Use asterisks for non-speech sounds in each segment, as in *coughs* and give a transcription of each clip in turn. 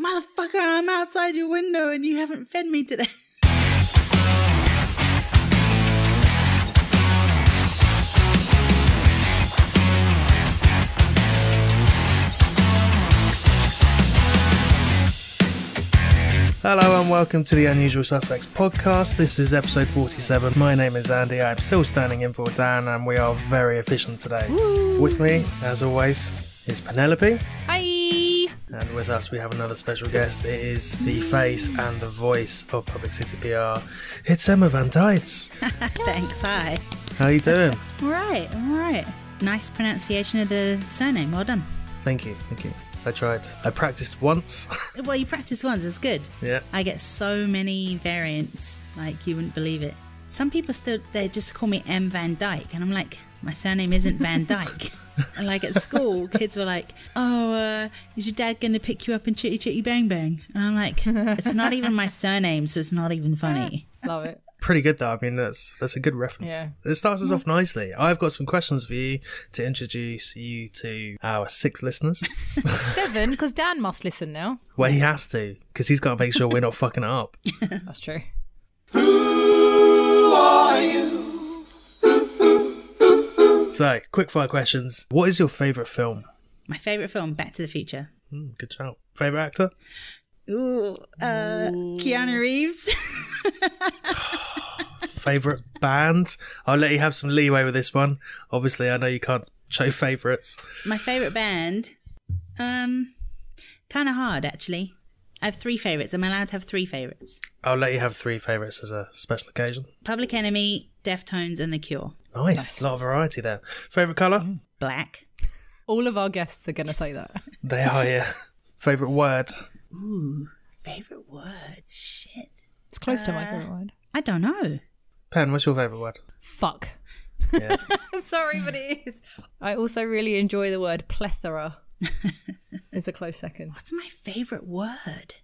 Motherfucker, I'm outside your window and you haven't fed me today. *laughs* Hello and welcome to the Unusual Suspects podcast. This is episode 47. My name is Andy. I'm still standing in for Dan and we are very efficient today. With me, as always, is Penelope. Hi. And with us, we have another special guest. It is the face and the voice of Public City PR. It's Emma Van Dites. *laughs* Thanks, hi. How you doing? All right, all right. Nice pronunciation of the surname. Well done. Thank you, thank you. I tried. I practiced once. *laughs* Well, you practice once, it's good. yeah. I get so many variants, like you wouldn't believe it. Some people still, they just call me M. Van Dyke, and I'm like, my surname isn't Van Dyke. *laughs* and like at school, *laughs* kids were like, oh, uh, is your dad going to pick you up in Chitty Chitty Bang Bang? And I'm like, it's not even my surname, so it's not even funny. Love it. Pretty good though. I mean, that's that's a good reference. Yeah. It starts us off nicely. I've got some questions for you to introduce you to our six listeners. *laughs* Seven, because Dan must listen now. Well, he has to because he's got to make sure we're not fucking up. That's true. So, quick fire questions. What is your favourite film? My favourite film, Back to the Future. Hmm, good shout. Favourite actor? Ooh, uh, Keanu Reeves. *sighs* Favourite band? I'll let you have some leeway with this one. Obviously, I know you can't show favourites. My favorite band, um, kind of hard actually. I have three favorites. Am I'm allowed to have three favorites: I'll let you have three favourites as a special occasion. Public Enemy, Deftones, and The Cure. Nice. A lot of variety there. Favourite colour? Mm. Black. *laughs* All of our guests are going to say that. *laughs* They are, yeah. Favourite word? Ooh, favorite word. Shit. It's close to my uh, favourite word. I don't know. Pen, what's your favourite word? Fuck. Yeah. *laughs* Sorry, but it is. I also really enjoy the word plethora. it's a close second. What's my favorite word?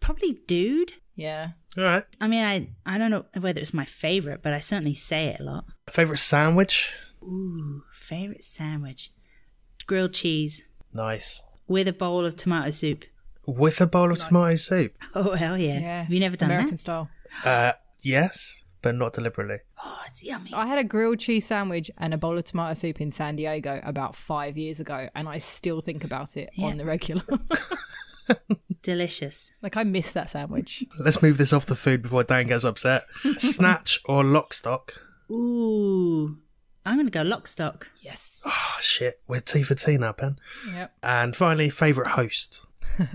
Probably dude. Yeah. All right. I mean, I I don't know whether it's my favorite, but I certainly say it a lot. Favourite sandwich? Ooh, favorite sandwich. Grilled cheese Nice. with a bowl of tomato soup. With a bowl of tomato soup? Oh hell yeah! Yeah. Have you never done American that? style. Uh, yes, but not deliberately. Oh, it's yummy. I had a grilled cheese sandwich and a bowl of tomato soup in San Diego about five years ago, and I still think about it Yeah. on the regular. *laughs* Delicious. like, I miss that sandwich. Let's move this off the food before Dan gets upset. *laughs* Snatch or lockstock? Ooh, I'm gonna go lock stock. Yes. Oh, shit. We're T for T now, Pen. Yep. And finally, favourite host? *laughs*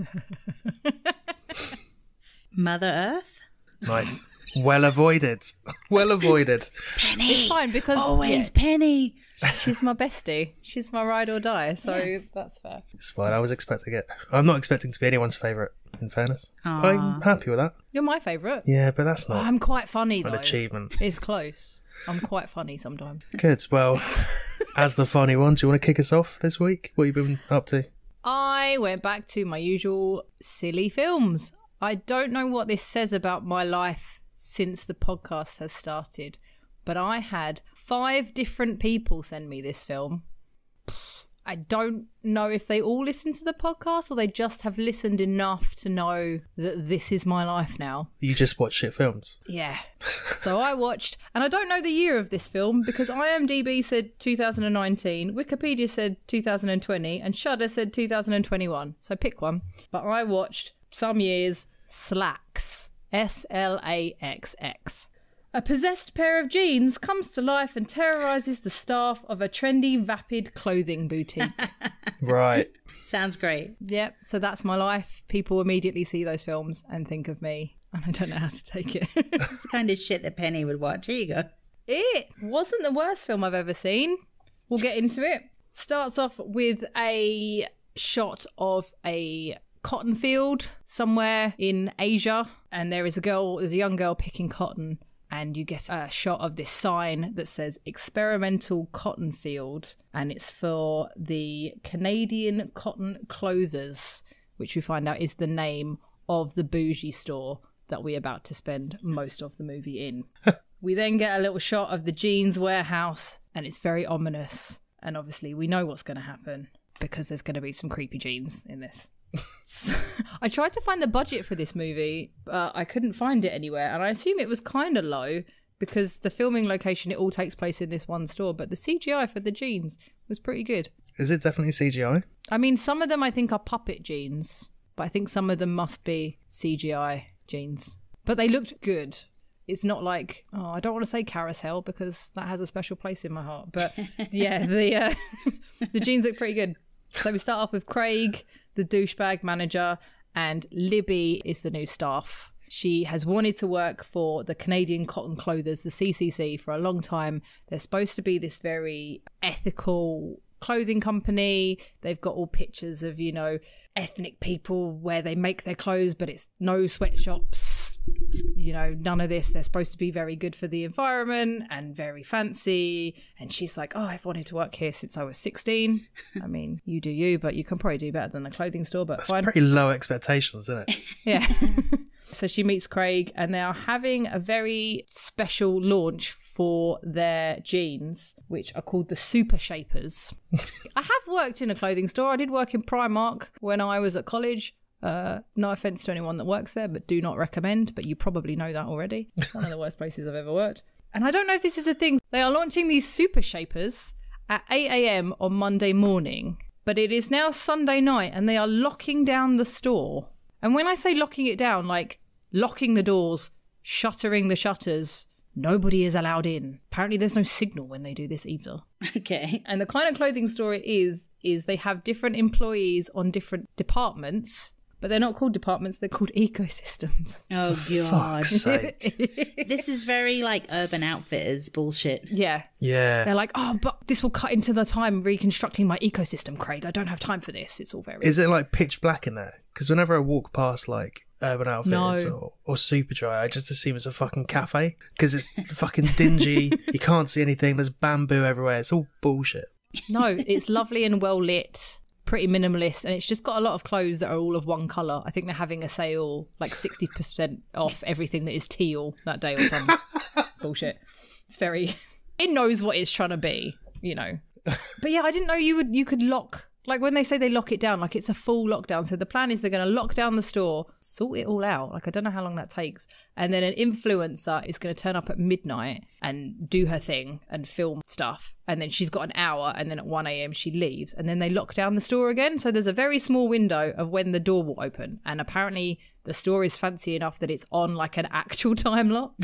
Mother Earth. Nice. well avoided. *laughs* well avoided. Penny. It's fine because Always Penny. Yeah, she's my bestie. She's my ride or die, so that's fair. It's fine. I was expecting it. I'm not expecting to be anyone's favourite, in fairness. Aw. I'm happy with that. You're my favourite. Yeah, but that's not I'm quite funny though. an achievement. It's close. I'm quite funny sometimes. Good. Well, *laughs* as the funny one, do you want to kick us off this week? What have you been up to? I went back to my usual silly films. I don't know what this says about my life since the podcast has started, but I had five different people send me this film. I don't know if they all listen to the podcast or they just have listened enough to know that this is my life now. You just watch shit films. Yeah. *laughs* So I watched, and I don't know the year of this film because IMDb said 2019, Wikipedia said 2020, and Shudder said 2021. So pick one. But I watched some years Slaxx. S L A X X. A possessed pair of jeans comes to life and terrorizes the staff of a trendy, vapid clothing boutique. *laughs* Right. Sounds great. yep, so that's my life. People immediately see those films and think of me, and I don't know how to take it. *laughs* this is the kind of shit that Penny would watch. Here you go. It wasn't the worst film I've ever seen. We'll get into it. Starts off with a shot of a cotton field somewhere in Asia, and there is a girl, there's a young girl picking cotton, and you get a shot of this sign that says experimental cotton field, and it's for the Canadian Cotton Clothers, which we find out is the name of the bougie store that we're about to spend most of the movie in. *laughs* We then get a little shot of the jeans warehouse, and it's very ominous. And obviously, we know what's going to happen because there's going to be some creepy jeans in this. *laughs* I tried to find the budget for this movie, but I couldn't find it anywhere, and I assume it was kind of low because the filming location it all takes place in this one store. But the CGI for the jeans was pretty good. Is it definitely CGI? I mean, some of them I think are puppet jeans, but I think some of them must be CGI jeans. But they looked good. It's not like oh, I don't want to say carousel because that has a special place in my heart. But *laughs* yeah, the uh, *laughs* the jeans look pretty good. So we start off with Craig, the douchebag manager, and Libby is the new staff. She has wanted to work for the Canadian Cotton Clothers, the CCC, for a long time. They're supposed to be this very ethical clothing company. They've got all pictures of, you know, ethnic people where they make their clothes, but it's no sweatshops, you know, none of this. They're supposed to be very good for the environment and very fancy. And she's like, Oh, I've wanted to work here since I was 16. I mean, you do you, but you can probably do better than a clothing store, but It's fine. pretty low expectations, isn't it? *laughs* Yeah. so she meets Craig, and they are having a very special launch for their jeans, which are called the Super Shapers. *laughs* I have worked in a clothing store. I did work in Primark when I was at college. Uh, no offense to anyone that works there, but do not recommend. But you probably know that already. It's one of the worst places I've ever worked. And I don't know if this is a thing. They are launching these Super Shapers at 8 a.m. on Monday morning, but it is now Sunday night, and they are locking down the store. And when I say locking it down, like locking the doors, shuttering the shutters, nobody is allowed in. Apparently, there's no signal when they do this either. Okay. And the kind of clothing store it is, is they have different employees on different departments, but they're not called departments, they're called ecosystems. *laughs* Oh god. Fuck's sake. *laughs* this is very like Urban Outfitters bullshit. Yeah. Yeah. They're like, oh, but this will cut into the time reconstructing my ecosystem, Craig. I don't have time for this. It's all very. Is it like pitch black in there? Because whenever I walk past like Urban Outfitters No. or, or Superdry, I just assume it's a fucking cafe because it's fucking dingy. *laughs* you can't see anything. There's bamboo everywhere. It's all bullshit. No, it's lovely and well lit, pretty minimalist, and it's just got a lot of clothes that are all of one colour. I think they're having a sale, like 60% off everything that is teal that day or some *laughs* bullshit. It's very. *laughs* It knows what it's trying to be, you know. But yeah, I didn't know you would you could lock like when they say they lock it down, like it's a full lockdown. So the plan is they're going to lock down the store, sort it all out. Like I don't know how long that takes, and then an influencer is going to turn up at midnight and do her thing and film stuff, and then she's got an hour, and then at one a.m. she leaves, and then they lock down the store again. So there's a very small window of when the door will open, and apparently the store is fancy enough that it's on like an actual *laughs* time lock,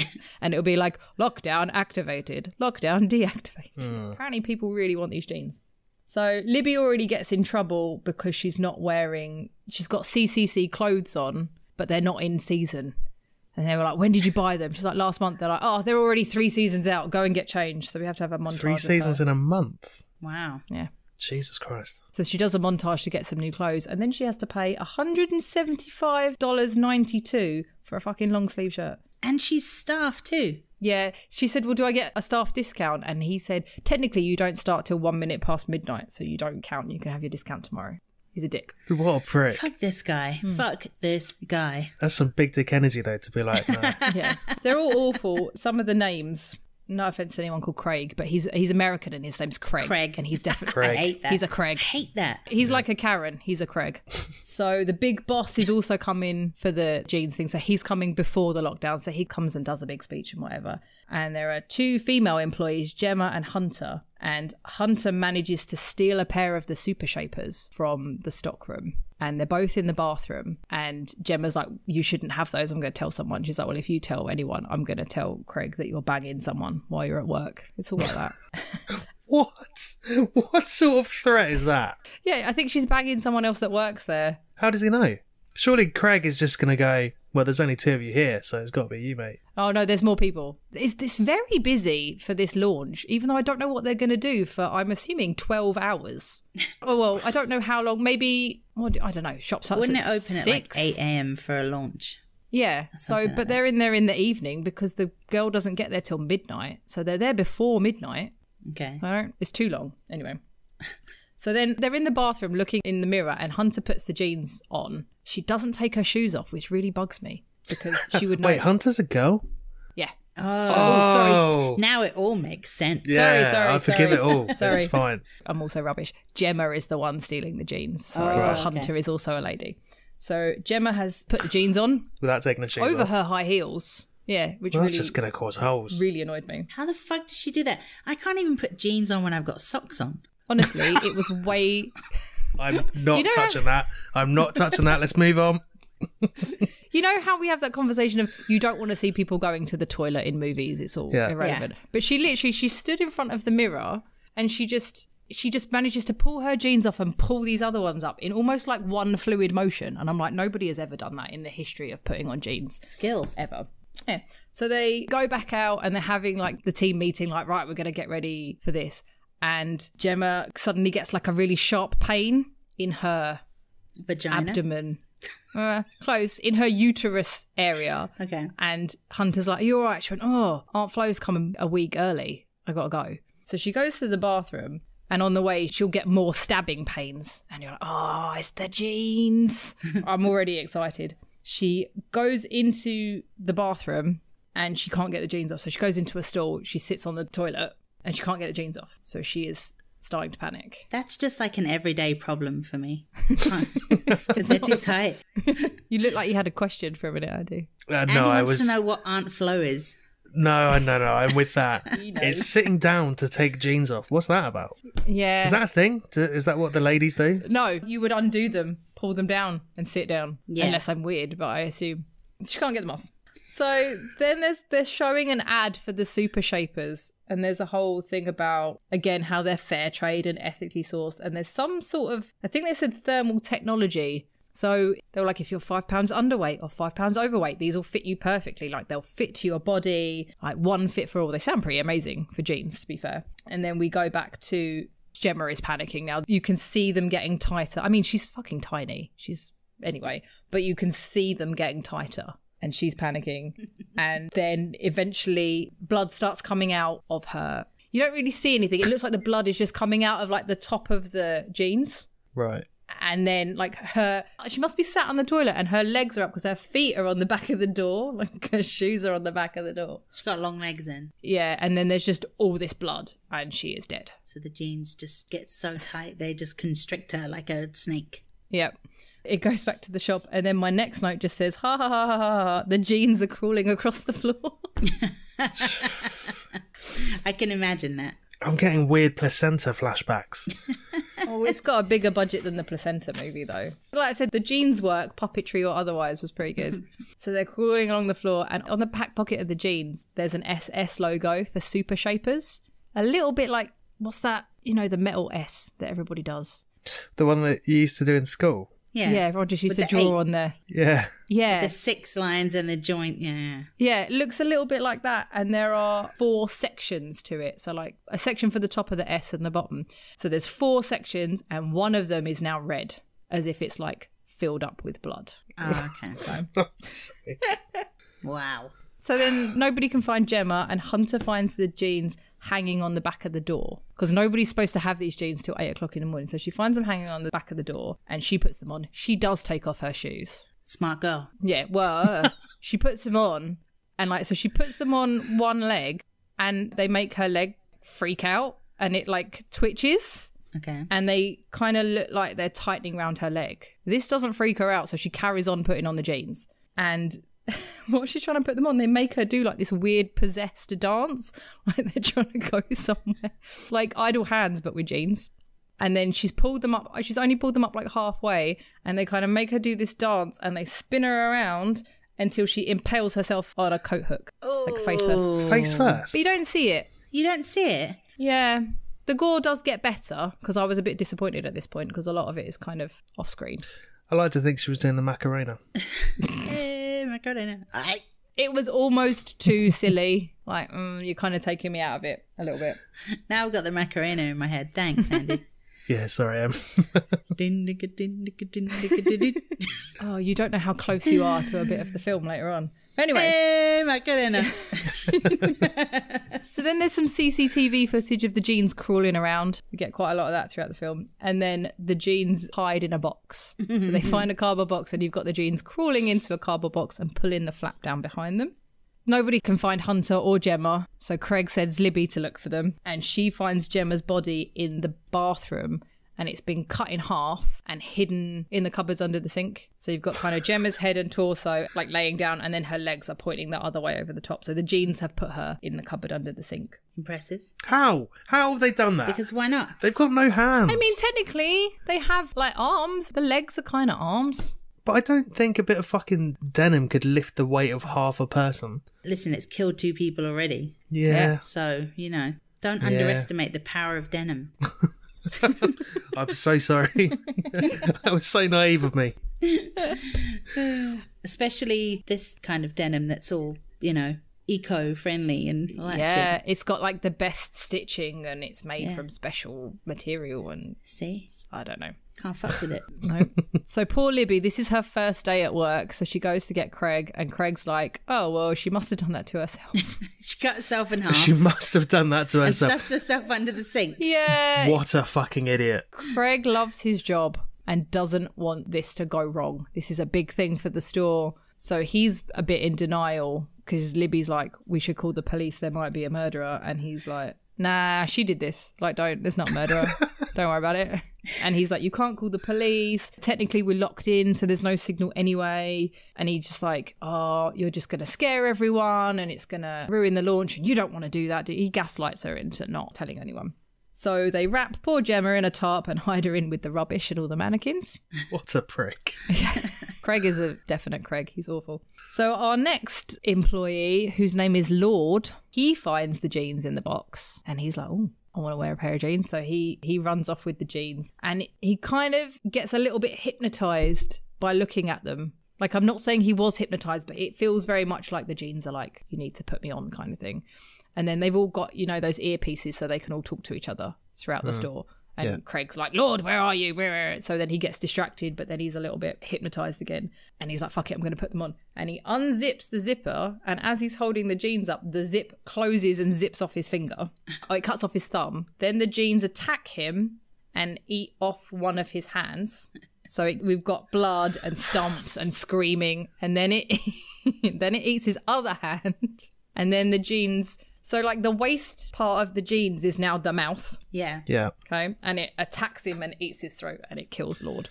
and it'll be like lockdown activated, lockdown deactivated. Hmm. Apparently people really want these jeans. So Libby already gets in trouble because she's not wearing. She's got CCC clothes on, but they're not in season. And they were like, "When did you buy them?" She's like, "Last month." They're like, "Oh, they're already three seasons out. Go and get changed." So we have to have a montage. Three seasons in a month. Wow. Yeah. Jesus Christ. So she does a montage to get some new clothes, and then she has to pay $175.92 for a fucking long sleeve shirt. And she's staff too. Yeah, she said, "Well, do I get a staff discount?" And he said, "Technically, you don't start till one minute past midnight, so you don't count. You can have your discount tomorrow." He's a dick. What a prick. Fuck this guy. Hmm. Fuck this guy. That's some big dick energy though to be like, *laughs* no. Yeah, they're all awful. Some of the names. No offense to anyone called Craig, but he's he's American and his name's Craig. Craig. and he's definitely Craig. *laughs* I hate that. He's a Craig. I hate that. He's like a Karen. He's a Craig. so the big boss is also coming for the jeans thing. So he's coming before the lockdown. So he comes and does a big speech and whatever. And there are two female employees, Gemma and Hunter. And Hunter manages to steal a pair of the super shapers from the stockroom. And they're both in the bathroom. And Gemma's like, You shouldn't have those. I'm going to tell someone. She's like, Well, if you tell anyone, I'm going to tell Craig that you're banging someone while you're at work. It's all like that. *laughs* *laughs* what? What sort of threat is that? yeah, I think she's banging someone else that works there. How does he know? Surely Craig is just going to go, well, there's only two of you here, so it's got to be you, mate. Oh no, there's more people. It's this very busy for this launch, even though I don't know what they're going to do for. I'm assuming 12 hours. *laughs* oh well, I don't know how long. Maybe what I don't know. Shop starts Wouldn't at it open at like 8 a.m. for a launch? Yeah. So, but like they're in there in the evening because the girl doesn't get there till midnight. So they're there before midnight. Okay. I don't. It's too long. Anyway. *laughs* So then they're in the bathroom looking in the mirror, and Hunter puts the jeans on. She doesn't take her shoes off, which really bugs me because she would *laughs* know. Wait, Hunter's a girl? yeah. Oh, Oh, sorry. Oh, now it all makes sense. yeah, sorry, sorry. I forgive sorry. it all. *laughs* Sorry. It's fine. I'm also rubbish. Gemma is the one stealing the jeans. Oh, sorry, Oh, but okay. Hunter is also a lady. So Gemma has put the jeans on Without taking the shoes off. over off. her high heels. Yeah, which Well, that's just going to cause holes. really annoyed me. How the fuck does she do that? I can't even put jeans on when I've got socks on. Honestly, it was way. *laughs* I'm *laughs* not You know- touching that. I'm not touching that. Let's move on. *laughs* You know how we have that conversation of you don't want to see people going to the toilet in movies. It's all Yeah. irrelevant. But she literally she stood in front of the mirror and she just she just manages to pull her jeans off and pull these other ones up in almost like one fluid motion. And I'm like, nobody has ever done that in the history of putting on jeans. Skills. ever. Yeah. So they go back out and they're having like the team meeting, like, right, we're going to get ready for this. And Gemma suddenly gets like a really sharp pain in her Vagina. abdomen. Uh, close in her uterus area. Okay. And Hunter's like, Are you all right? She went, Oh, Aunt Flo's coming a week early. I gotta go. So she goes to the bathroom, and on the way, she'll get more stabbing pains. And you're like, Oh, it's the jeans. *laughs* I'm already excited. She goes into the bathroom and she can't get the jeans off. So she goes into a stall, she sits on the toilet, and she can't get her jeans off. So she is starting to panic. That's just like an everyday problem for me. *laughs* Because they're too tight. You look like you had a question for a minute, I do. Uh, Andy no, I wants was. to know what Aunt Flo is. No, no, no. I'm with that. *laughs* it's sitting down to take jeans off. What's that about? Yeah. Is that a thing? Is that what the ladies do? No, you would undo them, pull them down, and sit down. Yeah. Unless I'm weird, but I assume she can't get them off. So then there's they're showing an ad for the super shapers, and there's a whole thing about again how they're fair trade and ethically sourced, and there's some sort of I think they said thermal technology. So they were like, if you're five pounds underweight or five pounds overweight, these will fit you perfectly. Like they'll fit to your body, like one fit for all. They sound pretty amazing for jeans, to be fair. And then we go back to Gemma is panicking now. You can see them getting tighter. I mean, she's fucking tiny. She's anyway, but you can see them getting tighter. And she's panicking. *laughs* and then eventually blood starts coming out of her. You don't really see anything. It looks like the blood is just coming out of like the top of the jeans Right. and then like her she must be sat on the toilet and her legs are up because her feet are on the back of the door *laughs* like her shoes are on the back of the door She's got long legs in. yeah and then there's just all this blood and she is dead So the jeans just get so tight, they just constrict her like a snake. yep it goes back to the shop and then my next note just says ha ha ha ha ha, ha. the jeans are crawling across the floor *laughs* I can imagine that. I'm getting weird placenta flashbacks. *laughs* oh it's got a bigger budget than the placenta movie though like i said the jeans work puppetry or otherwise was pretty good *laughs* so they're crawling along the floor and on the back pocket of the jeans there's an ss logo for super shapers a little bit like what's that you know the metal s that everybody does the one that you used to do in school. Yeah. yeah, everyone just used With to the draw eight. on there Yeah. yeah The six lines and the joint, yeah. yeah it looks a little bit like that and there are four sections to it so like a section for the top of the s and the bottom so there's four sections and one of them is now red as if it's like filled up with blood Oh, *laughs* okay. *laughs* wow. So then nobody can find Gemma, and Hunter finds the jeans hanging on the back of the door because nobody's supposed to have these jeans till eight o'clock in the morning. So she finds them hanging on the back of the door, and she puts them on. She does take off her shoes. Smart girl. Yeah, well, uh, *laughs* she puts them on, and like so she puts them on one leg, and they make her leg freak out, and it like twitches Okay. and they kind of look like they're tightening around her leg. This doesn't freak her out, so she carries on putting on the jeans. And *laughs* what she's trying to put them on, they make her do like this weird possessed dance, *laughs* like they're trying to go somewhere, like idle hands but with jeans. And then she's pulled them up. She's only pulled them up like halfway, and they kind of make her do this dance, and they spin her around until she impales herself on a coat hook, like face first. Face first. But you don't see it. You don't see it? Yeah. The gore does get better because I was a bit disappointed at this point because a lot of it is kind of off screen. I like to think she was doing the Macarena. *laughs* Eh, Macarena. Aye. It was almost too silly. Like, mm, you're kind of taking me out of it a little bit. Now I've got the Macarena in my head. Thanks, Andy. *laughs* Yeah, sorry, *laughs* din, din. Oh, you don't know how close you are to a bit of the film later on. Anyway, Eh, Macarena. *laughs* so then there's some CCTV footage of the jeans crawling around. We get quite a lot of that throughout the film. And then the jeans hide in a box. so they *laughs* find a cardboard box, and you've got the jeans crawling into a cardboard box and pulling the flap down behind them. Nobody can find Hunter or Gemma, so Craig sends Libby to look for them, and she finds Gemma's body in the bathroom. And it's been cut in half and hidden in the cupboards under the sink. So you've got kind of Gemma's head and torso like laying down, and then her legs are pointing the other way over the top. So the jeans have put her in the cupboard under the sink. Impressive. How? How have they done that? Because why not? They've got no hands. I mean, technically, they have like arms. The legs are kind of arms. but I don't think a bit of fucking denim could lift the weight of half a person. Listen, it's killed two people already. Yeah. So, you know, don't underestimate the power of denim. *laughs* I'm so sorry. *laughs* that was so naive of me. *laughs* Especially this kind of denim that's all, you know, eco friendly and all that yeah, shit. it's got like the best stitching and it's made Yeah. from special material and See? I don't know. Can't fuck with it. *laughs* No. so poor Libby, this is her first day at work. So she goes to get Craig, and Craig's like, "Oh well, she must have done that to herself." *laughs* She cut herself in half She must have done that to and herself. stuffed herself under the sink. yeah. What a fucking idiot. Craig loves his job and doesn't want this to go wrong. This is a big thing for the store. So he's a bit in denial because Libby's like, we should call the police. There might be a murderer. And he's like, nah, she did this. Like, don't, there's not a murderer. *laughs* don't worry about it. And he's like, you can't call the police. Technically, we're locked in, so there's no signal anyway. And he's just like, oh, you're just going to scare everyone and it's going to ruin the launch. And you don't want to do that. do? He gaslights her into not telling anyone. So they wrap poor Gemma in a tarp and hide her in with the rubbish and all the mannequins. *laughs* What a prick. *laughs* Craig is a definite Craig. He's awful. So our next employee, whose name is Lord, he finds the jeans in the box and he's like, oh. I want to wear a pair of jeans. So he he runs off with the jeans and he kind of gets a little bit hypnotized by looking at them. Like I'm not saying he was hypnotized, but it feels very much like the jeans are like, you need to put me on kind of thing. And then they've all got, you know, those earpieces so they can all talk to each other throughout the hmm. store. And Yeah. Craig's like, Lord, where are you? Where are-" So then he gets distracted, but then he's a little bit hypnotized again. And he's like, fuck it, I'm going to put them on. And he unzips the zipper. And as he's holding the jeans up, the zip closes and zips off his finger. Oh, it cuts off his thumb. Then the jeans attack him and eat off one of his hands. So it, we've got blood and stumps and screaming. And then it, *laughs* then it eats his other hand. And then the jeans. So like the waist part of the jeans is now the mouth. Yeah. Yeah. Okay. And it attacks him and eats his throat and it kills Lord.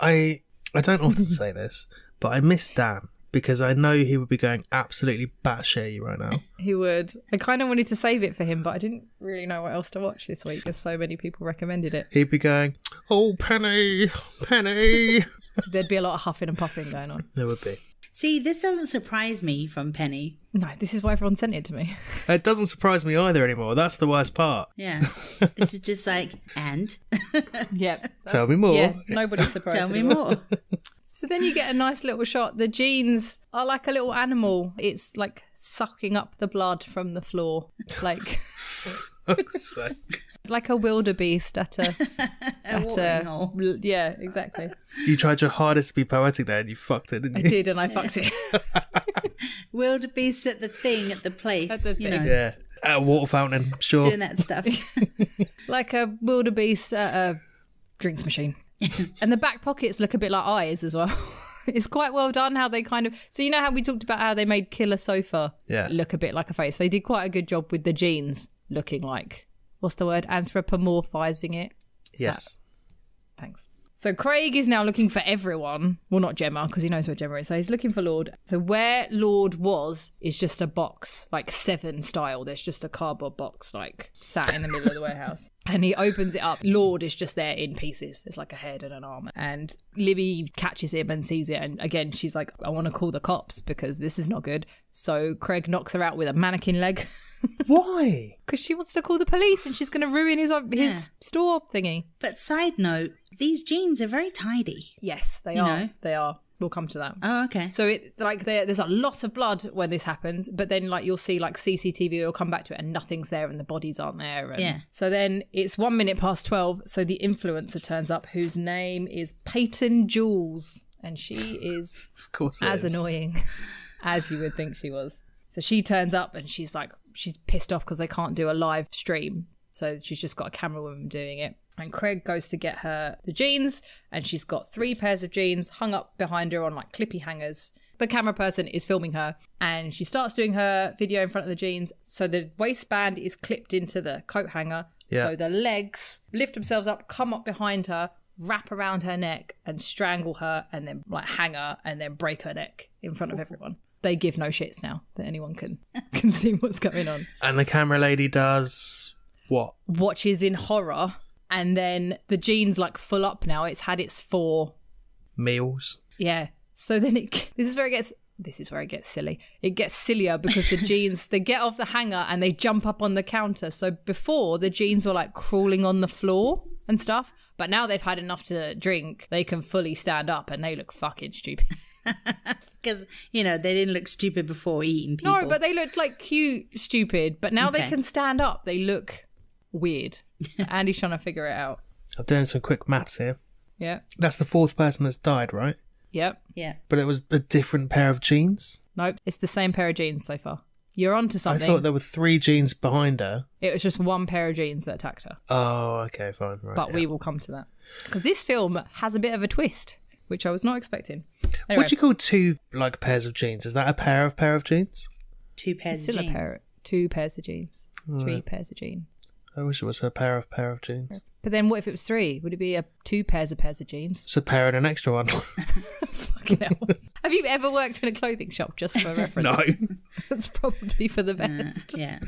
I I don't often say this, but I miss Dan because I know he would be going absolutely batshit right now. He would. I kind of wanted to save it for him, but I didn't really know what else to watch this week because so many people recommended it. He'd be going, "Oh, Penny, Penny." There'd be a lot of huffing and puffing going on. there would be. See, this doesn't surprise me from Penny. No, this is why everyone sent it to me. *laughs* It doesn't surprise me either anymore. That's the worst part. Yeah. *laughs* this is just like, and *laughs* yep. Tell me more. Yeah, nobody's surprised. tell me more. So then you get a nice little shot. The jeans are like a little animal. It's like sucking up the blood from the floor, like Fuck's sake. Like a wildebeest at a *laughs* at watering hole. yeah, exactly. you tried your hardest to be poetic there, and you fucked it, didn't I you? did, and I fucked it. *laughs* *laughs* Wildebeest at the thing, at the place, At the you thing. know, Yeah. At a water fountain, sure. doing that stuff. like a wildebeest at a drinks machine. and the back pockets look a bit like eyes as well. it's quite well done how they kind of. So you know how we talked about how they made Killer Sofa Yeah. look a bit like a face. They did quite a good job with the jeans looking like what's the word? Anthropomorphizing it. Is that- yes. Thanks. So Craig is now looking for everyone. Well, not Gemma, because he knows where Gemma is. So he's looking for Lord. So where Lord was is just a box, like Seven style. There's just a cardboard box, like sat in the middle of the warehouse. *laughs* And he opens it up. Lord is just there in pieces. There's like a head and an arm. And Libby catches him and sees it. And again, she's like, I want to call the cops because this is not good. So Craig knocks her out with a mannequin leg. *laughs* *laughs* Why? Because she wants to call the police and she's going to ruin his uh, his store thingy. but side note, these jeans are very tidy. Yes, they You are. know? They are. We'll come to that. Oh, okay. So it like there, there's a lot of blood when this happens, but then like you'll see like CCTV will come back to it and nothing's there and the bodies aren't there. And Yeah. So then it's one minute past twelve. So the influencer turns up, whose name is Peyton Jules, and she *laughs* is Of course it as is. annoying *laughs* as you would think she was. So she turns up and she's like, she's pissed off because they can't do a live stream. So she's just got a camera woman doing it. And Craig goes to get her the jeans, and she's got three pairs of jeans hung up behind her on like clippy hangers. The camera person is filming her, and she starts doing her video in front of the jeans. So the waistband is clipped into the coat hanger. Yeah. So the legs lift themselves up, come up behind her, wrap around her neck, and strangle her, and then like hang her, and then break her neck in front of everyone. They give no shits now that anyone can *laughs* can see what's going on. And the camera lady does what? Watches in horror, and then the gene's like full up now. It's had its four Meals. Yeah. So then it this is where it gets this is where it gets silly. It gets sillier because the *laughs* jeans they get off the hanger and they jump up on the counter. So before the jeans were like crawling on the floor and stuff, but now they've had enough to drink. They can fully stand up and they look fucking stupid. *laughs* *laughs* Because, you know, they didn't look stupid before eating people. No, but they looked like cute stupid, but now they can stand up. They look weird. *laughs* Andy's trying to figure it out. I'm doing some quick maths here. Yeah. That's the fourth person that's died, right? Yep. Yeah. But it was a different pair of jeans. Nope. It's the same pair of jeans so far. You're onto I something. I thought there were three jeans behind her. It was just one pair of jeans that attacked her. Oh, okay, fine. Right. but yeah. we will come to that because this film has a bit of a twist which i was not expecting anyway, What do you call two like pairs of jeans? Is that a pair of pair of jeans? Two pairs still of a jeans. pair two pairs of jeans three pairs of jeans I wish it was a pair of pair of jeans. but then what if it was three would it be a two pairs of pairs of jeans It's a pair and an extra one. *laughs* *laughs* Fucking hell. have you ever worked in a clothing shop just for *laughs* reference no. that's probably for the uh, best Yeah.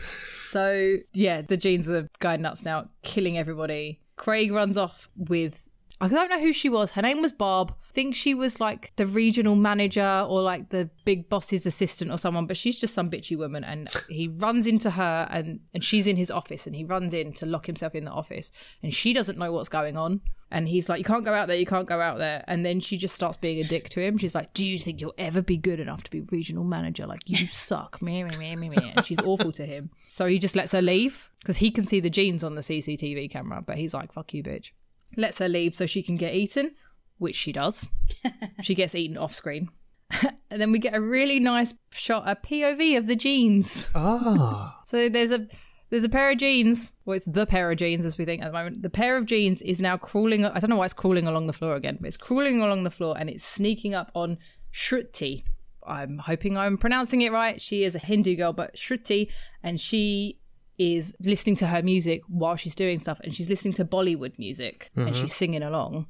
So yeah, the jeans are going nuts now, killing everybody. Craig runs off with I don't know who she was. Her name was Barb. I think she was like the regional manager or like the big boss's assistant or someone, but she's just some bitchy woman. And *laughs* he runs into her and, and she's in his office and he runs in to lock himself in the office and she doesn't know what's going on. And he's like, You can't go out there, you can't go out there. And then she just starts being a dick to him. She's like, Do you think you'll ever be good enough to be regional manager? Like, you *laughs* suck. Meh, meh, meh, meh, meh. And she's awful to him. So he just lets her leave because he can see the jeans on the CCTV camera, but he's like, Fuck you, bitch. Lets her leave so she can get eaten, which she does. *laughs* she gets eaten off screen. *laughs* and then we get a really nice shot, a POV of the jeans. Ah. *laughs* So there's a there's a pair of jeans. Well, it's the pair of jeans as we think at the moment. The pair of jeans is now crawling. I don't know why it's crawling along the floor again, but it's crawling along the floor and it's sneaking up on Shruti. I'm hoping I'm pronouncing it right. She is a Hindu girl, but Shruti, and she is listening to her music while she's doing stuff, and she's listening to Bollywood music and mm-hmm. she's singing along.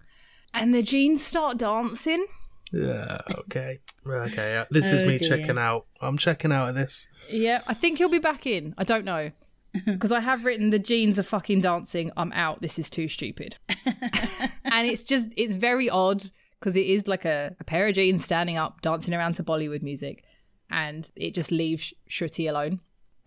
And the jeans start dancing. Yeah. Okay. Okay. yeah. This is Oh, me dear. checking out. I'm checking out of this. Yeah, I think he'll be back in. I don't know. *laughs* Because I have written the jeans are fucking dancing. I'm out. This is too stupid. *laughs* and it's just, it's very odd because it is like a, a pair of jeans standing up, dancing around to Bollywood music. And it just leaves Shruti alone.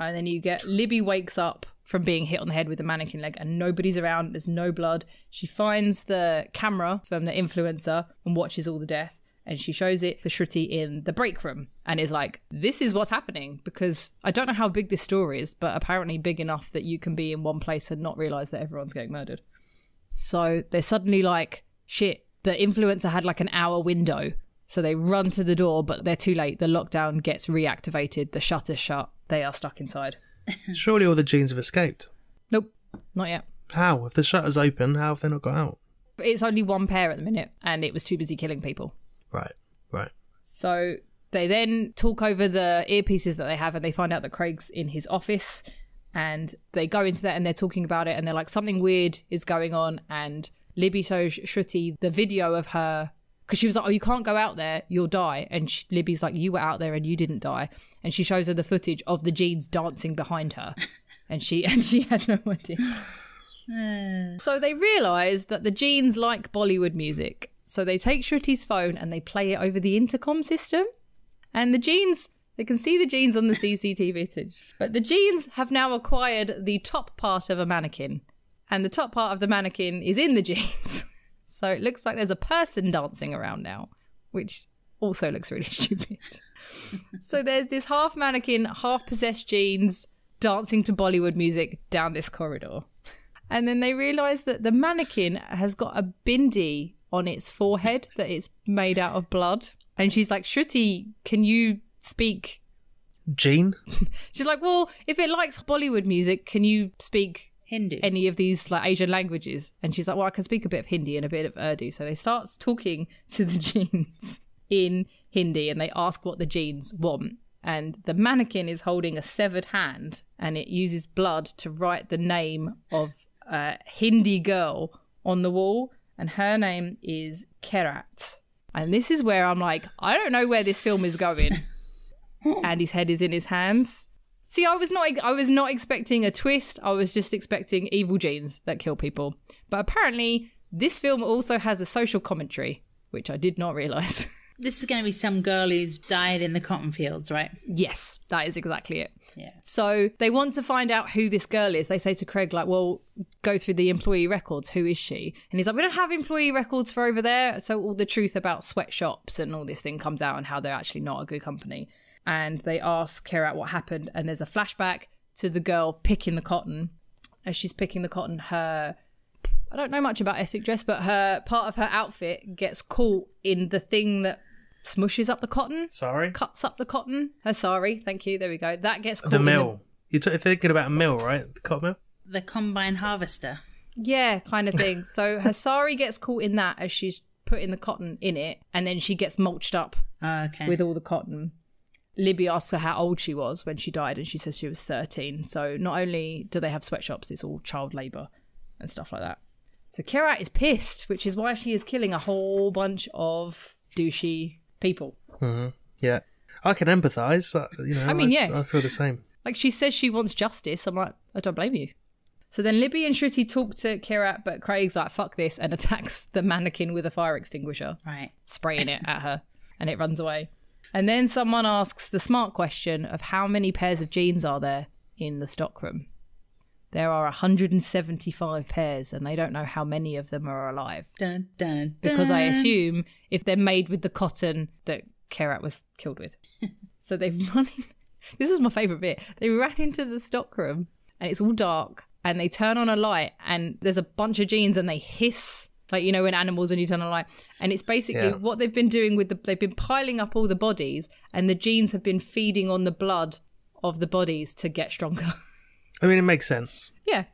And then you get Libby wakes up from being hit on the head with a mannequin leg and nobody's around. There's no blood. She finds the camera from the influencer and watches all the death. And she shows it to Shruti in the break room and is like, This is what's happening. Because I don't know how big this story is, but apparently big enough that you can be in one place and not realize that everyone's getting murdered. So they're suddenly like, Shit, the influencer had like an hour window. So they run to the door, but they're too late. The lockdown gets reactivated, the shutter's shut, they are stuck inside. *laughs* Surely all the jeans have escaped. Nope, not yet. How? If the shutter's open, how have they not got out? It's only one pair at the minute, and it was too busy killing people. Right. Right. So they then talk over the earpieces that they have, and they find out that Craig's in his office. And they go into that and they're talking about it, and they're like, something weird is going on. And Libby shows Shruti the video of her because she was like, "Oh, you can't go out there, you'll die." And she, Libby's like, "You were out there and you didn't die." And she shows her the footage of the jeans dancing behind her, *laughs* and she and she had no idea. So they realise that the jeans like Bollywood music. So they take Shruti's phone and they play it over the intercom system. And the jeans, they can see the jeans on the CCTV *laughs* footage. But the jeans have now acquired the top part of a mannequin. And the top part of the mannequin is in the jeans. *laughs* so it looks like there's a person dancing around now, which also looks really *laughs* stupid. so there's this half mannequin, half possessed jeans dancing to Bollywood music down this corridor. And then they realise that the mannequin has got a bindi on its forehead that it's made out of blood. And she's like, Shruti, can you speak? Jean? *laughs* She's like, well, if it likes Bollywood music, can you speak Hindu. any of these like Asian languages? And she's like, well, I can speak a bit of Hindi and a bit of Urdu. So they start talking *laughs* to the jeans in Hindi and they ask what the jeans want. And the mannequin is holding a severed hand and it uses blood to write the name of a Hindi girl on the wall, and her name is Kerat. And this is where I'm like, I don't know where this film is going. *laughs* and his head is in his hands. See, I was not I was not expecting a twist. I was just expecting evil jeans that kill people. But apparently, this film also has a social commentary, which I did not realize. *laughs* This is going to be some girl who's died in the cotton fields, right? yes, that is exactly it. Yeah. So they want to find out who this girl is. They say to Craig, like, well, go through the employee records. Who is she? And he's like, we don't have employee records for over there. So all the truth about sweatshops and all this thing comes out and how they're actually not a good company. And they ask Kerat what happened. And there's a flashback to the girl picking the cotton. As she's picking the cotton, her I don't know much about ethnic dress, but her part of her outfit gets caught in the thing that smushes up the cotton, Sorry? cuts up the cotton. Her sari, thank you. There we go. That gets caught The in mill. You're thinking about a mill, right? The cotton mill? The combine harvester. Yeah, kind of thing. *laughs* So her sari gets caught in that as she's putting the cotton in it, and then she gets mulched up Oh, okay. with all the cotton. Libby asks her how old she was when she died, and she says she was 13. So not only do they have sweatshops, it's all child labour and stuff like that. So Kerat is pissed, which is why she is killing a whole bunch of douchey people. Yeah. I can empathise. uh, You know, I mean, yeah. I feel the same. Like she says she wants justice. I'm like, I don't blame you. So then Libby and Shruti talk to Kirat, but Craig's like, fuck this, and *laughs* attacks the mannequin with a fire extinguisher, right. spraying it at her, and it runs away. And then someone asks the smart question of how many pairs of jeans are there in the stockroom? There are 175 pairs, and they don't know how many of them are alive. Dun, dun, dun. Because I assume if they're made with the cotton that Kerat was killed with. *laughs* so they run in. This was my favourite bit. They ran into the stockroom and it's all dark and they turn on a light and there's a bunch of jeans and they hiss. Like, you know, when animals, turn on light. And it's basically Yeah. what they've been doing with the. They've been piling up all the bodies and the jeans have been feeding on the blood of the bodies to get stronger. *laughs* I mean, it makes sense. Yeah.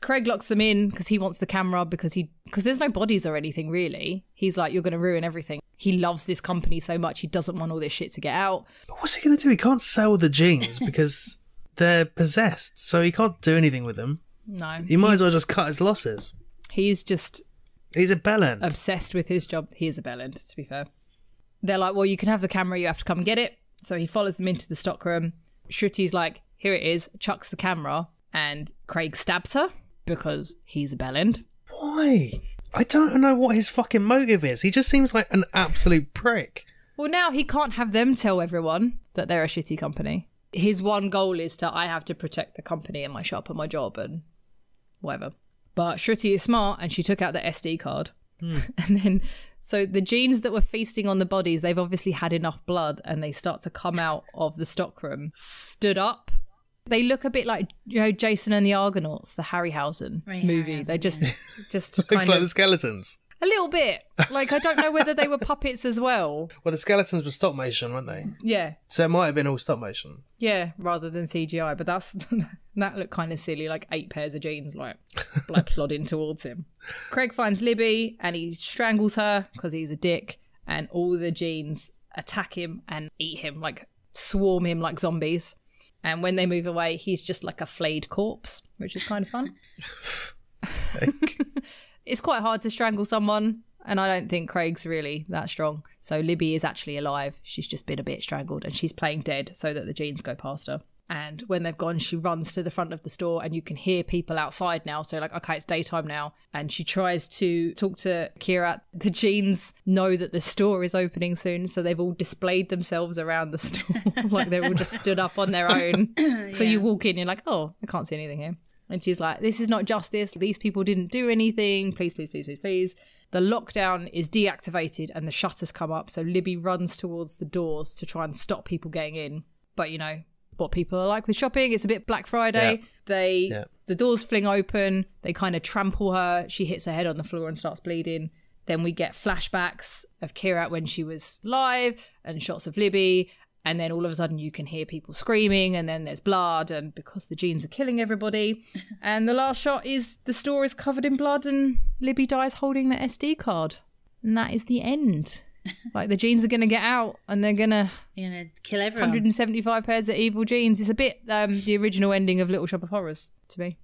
Craig locks them in because he wants the camera because he because there's no bodies or anything really. He's like, you're going to ruin everything. He loves this company so much he doesn't want all this shit to get out. But what's he going to do? He can't sell the jeans *laughs* because they're possessed, so he can't do anything with them. No, He might as well just cut his losses. he's just He's a bellend. obsessed with his job. He is a bellend, to be fair. They're like, well, you can have the camera. You have to come and get it. So he follows them into the stockroom. Shruti's like, here it is. Chucks the camera, and Craig stabs her because he's a bellend. Why? I don't know what his fucking motive is. He just seems like an absolute prick. Well, now he can't have them tell everyone that they're a shitty company. His one goal is to I have to protect the company and my shop and my job and whatever. But Shruti is smart and she took out the SD card. Hmm. *laughs* And then, so the jeans that were feasting on the bodies, they've obviously had enough blood and they start to come out of the stockroom, stood up. They look a bit like, you know, Jason and the Argonauts, the Harryhausen Right, movie. Harryhausen, they just, just *laughs* Looks kind like of, the skeletons. A little bit. Like, I don't know whether they were puppets as well. Well, the skeletons were stop motion, weren't they? Yeah, So it might have been all stop motion. Yeah, rather than CGI, but that's *laughs* that looked kind of silly, like eight pairs of jeans, like like *laughs* plodding towards him. Craig finds Libby and he strangles her because he's a dick, and all the jeans attack him and eat him, like swarm him like zombies. And when they move away, he's just like a flayed corpse, which is kind of fun. *laughs* it's quite hard to strangle someone, and I don't think Craig's really that strong. So Libby is actually alive. She's just been a bit strangled, and she's playing dead so that the jeans go past her. And when they've gone, she runs to the front of the store, and you can hear people outside now. So, like, okay, it's daytime now. And she tries to talk to Kira. The jeans know that the store is opening soon, so they've all displayed themselves around the *laughs* store. like, they're all just stood up on their own. *coughs* So you walk in, you're like, oh, I can't see anything here. And she's like, this is not justice. These people didn't do anything. Please, please, please, please, please. The lockdown is deactivated and the shutters come up. So Libby runs towards the doors to try and stop people getting in. But you know what people are like with shopping. It's a bit Black Friday. Yeah. They Yeah. the doors fling open. They kind of trample her. She hits her head on the floor and starts bleeding. Then we get flashbacks of Kira when she was live and shots of Libby. And then all of a sudden you can hear people screaming and then there's blood and because the jeans are killing everybody. *laughs* and the last shot is the store is covered in blood and Libby dies holding the SD card. And that is the end. *laughs* like the jeans are going to get out and they're going to You're gonna kill everyone. 175 pairs of evil jeans. It's a bit um, the original ending of Little Shop of Horrors to me.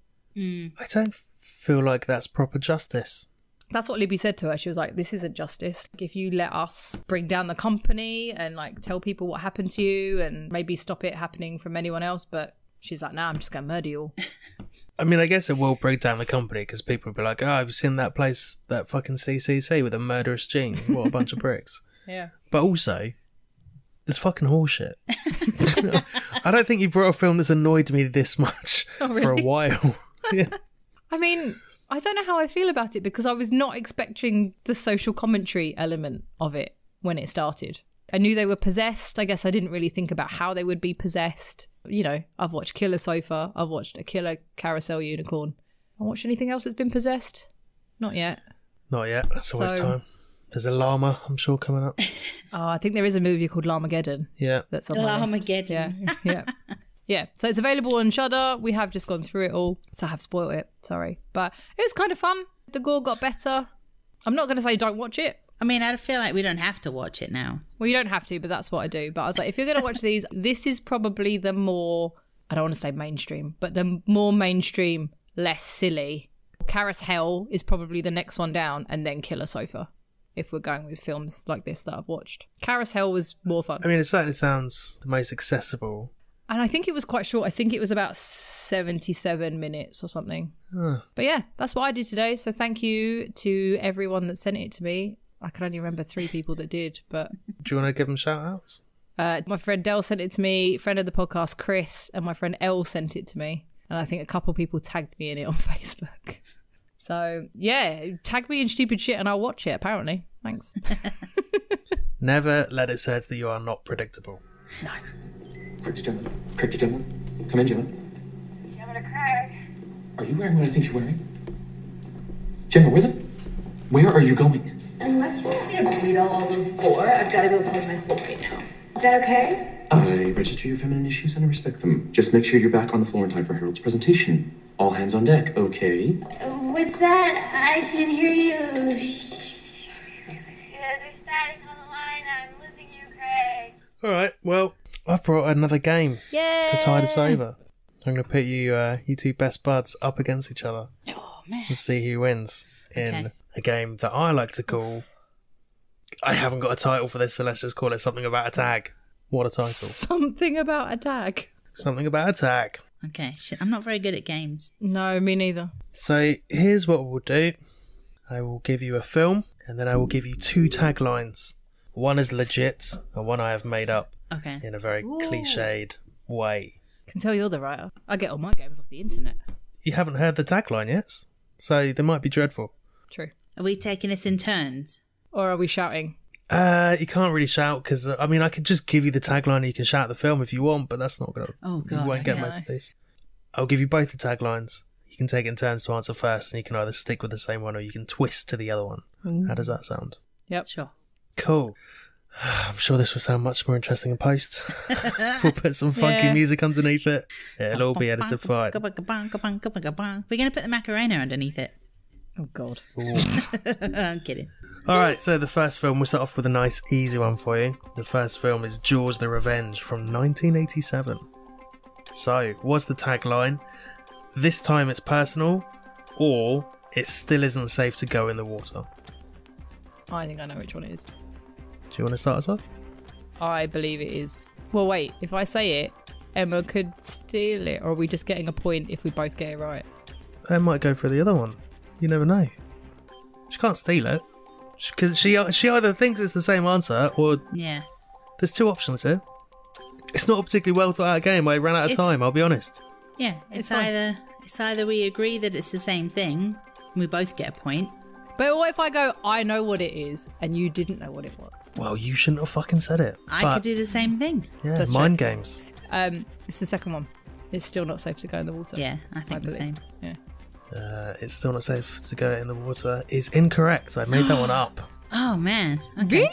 I don't feel like that's proper justice. That's what Libby said to her. She was like, "This isn't justice. If you let us bring down the company and like tell people what happened to you and maybe stop it happening from anyone else, but she's like, "Nah, I'm just gonna murder you all." *laughs* I mean, I guess it will break down the company because people will be like, "Oh, have you seen that place, that fucking CCC with a murderous gene? What a bunch of bricks!" *laughs* yeah. But also, it's fucking horseshit. *laughs* I don't think you brought a film that's annoyed me this much oh, for a while. yeah. I mean, I don't know how I feel about it because I was not expecting the social commentary element of it when it started. I knew they were possessed. I guess I didn't really think about how they would be possessed. You know, I've watched Killer Sofa, I've watched a Killer Carousel Unicorn. I watched anything else that's been possessed? Not yet. Not yet. That's always So- time. There's a llama, I'm sure, coming up. Oh, *laughs* I think there is a movie called Llamageddon Yeah. that's on my list. Llamageddon. Yeah, yeah, *laughs* yeah. So it's available on Shudder. We have just gone through it all, so I have spoiled it. Sorry, but it was kind of fun. The gore got better. I'm not going to say don't watch it. I mean, I feel like we don't have to watch it now. Well, you don't have to, but that's what I do. But I was like, if you're going to watch these, *laughs* this is probably the more, I don't want to say mainstream, but the more mainstream, less silly. Karis Hell is probably the next one down, and then Killer Sofa, if we're going with films like this that I've watched. Karis Hell was more fun. I mean, it certainly sounds the most accessible. And I think it was quite short. I think it was about 77 minutes or something. Huh. But yeah, that's what I did today. So thank you to everyone that sent it to me. I can only remember three *laughs* people that did, but Do you want to give them shout outs? Uh, my friend Dell sent it to me, friend of the podcast Chris, and my friend Elle sent it to me. And I think a couple people tagged me in it on *laughs* Facebook. So yeah, tag me in stupid shit and I'll watch it, apparently. Thanks. *laughs* Never let it said that you are not predictable. Correct, gentlemen. Correct, gentlemen. Come in, gentlemen. Gemma Craig. Are you wearing what I think you're wearing? Gemma, where the... Where are you going? Unless you want me to bleed all over the floor, I've got to go find my hole right now. Is that okay? I register your feminine issues and I respect them. Just make sure you're back on the floor in time for Harold's presentation. All hands on deck, okay? Uh, What's that? I can hear you. Shh. Yeah, there's static on the line. I'm losing you, Craig. All right. Well, I've brought another game Yeah. to tide us over. I'm going to put you, uh, you two best buds, up against each other Oh man. and see who wins in Okay. a game that I like to call. I haven't got a title for this, so let's just call it something about a tag. What a title! Something about a tag. Something about a tag. Okay. Shit, I'm not very good at games. No, me neither. So here's what we'll do. I will give you a film, and then I will give you two taglines. One is legit, and one I have made up Okay. in a very cliched way. Can tell you're the writer. I get all my games off the internet. You haven't heard the tagline yet, so they might be dreadful. True. Are we taking this in turns? Or are we shouting? Uh, you can't really shout because I mean I could just give you the tagline. and You can shout the film if you want, but that's not gonna. Oh, god, you won't get okay. most of these. I'll give you both the taglines. You can take it in turns to answer first, and you can either stick with the same one or you can twist to the other one. How does that sound? Yep. Sure. Cool. *sighs* I'm sure this will sound much more interesting in post. *laughs* *laughs* we'll put some funky Yeah. music underneath it. It'll all be edited fine. We're going to put the Macarena underneath it. Oh, God. *laughs* I'm kidding. All right, so the first film, we'll start off with a nice, easy one for you. The first film is Jaws the Revenge from 1987. So, what's the tagline? This time it's personal, or it still isn't safe to go in the water. I think I know which one it is. Do you want to start us off? I believe it is. Well, wait. If I say it, Emma could steal it, or are we just getting a point if we both get it right? I might go for the other one. You never know. She can't steal it. Because she, she either thinks it's the same answer, or Yeah. there's two options here. It's not a particularly well thought out game. I ran out of It's- time, I'll be honest. Yeah. It's, fine. either it's either we agree that it's the same thing, and we both get a point. But what if I go, I know what it is, and you didn't know what it was? Well, you shouldn't have fucking said it. I but, could do the same thing. Yeah, That's mind games. Um, it's the second one. It's still not safe to go in the water. Yeah, I think the believe. same. Yeah. Uh, it's still not safe to go in the water. Is incorrect. I made that one up. *gasps* Oh man. Okay. Really?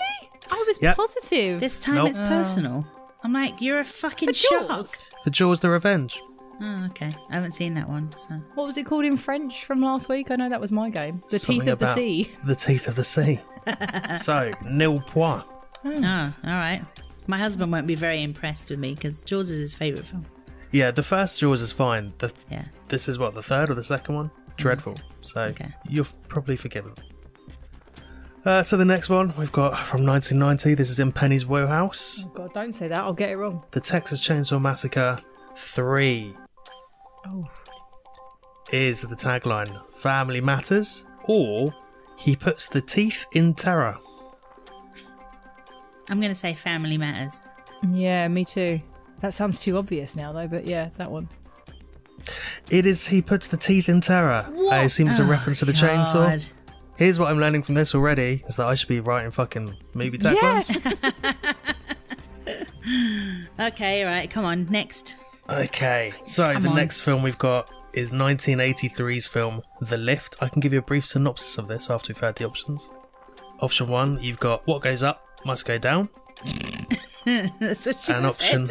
I was Yep. positive. This time Nope. it's personal. I'm like, you're a fucking For shark. Jaws? For Jaws the Revenge. Oh, okay. I haven't seen that one. So What was it called in French from last week? I know that was my game. The Something Teeth of the Sea. *laughs* The teeth of the sea. *laughs* so, nil point. oh, all right. My husband won't be very impressed with me because Jaws is his favorite film. Yeah, the first Jaws is fine. The, Yeah. this is what, the third or the second one? dreadful. So Okay. you're probably forgiven. Uh, so the next one we've got from 1990. This is in Penny's Warehouse. Oh god, don't say that. I'll get it wrong. The Texas Chainsaw Massacre 3 Oh, is the tagline Family Matters or He Puts the Teeth in Terror. I'm going to say Family Matters. yeah, me too. That sounds too obvious now, though. But yeah, that one. It is He Puts the Teeth in Terror. I assume it's a Oh, reference to the chainsaw. Here's what I'm learning from this already is that I should be writing fucking movie taglines. *laughs* Okay, all right, come on, next. Okay, so Come the on. next film we've got is 1983's film The Lift. I can give you a brief synopsis of this after we've heard the options. Option one, you've got What Goes Up Must Go Down. *laughs* That's what she And said. option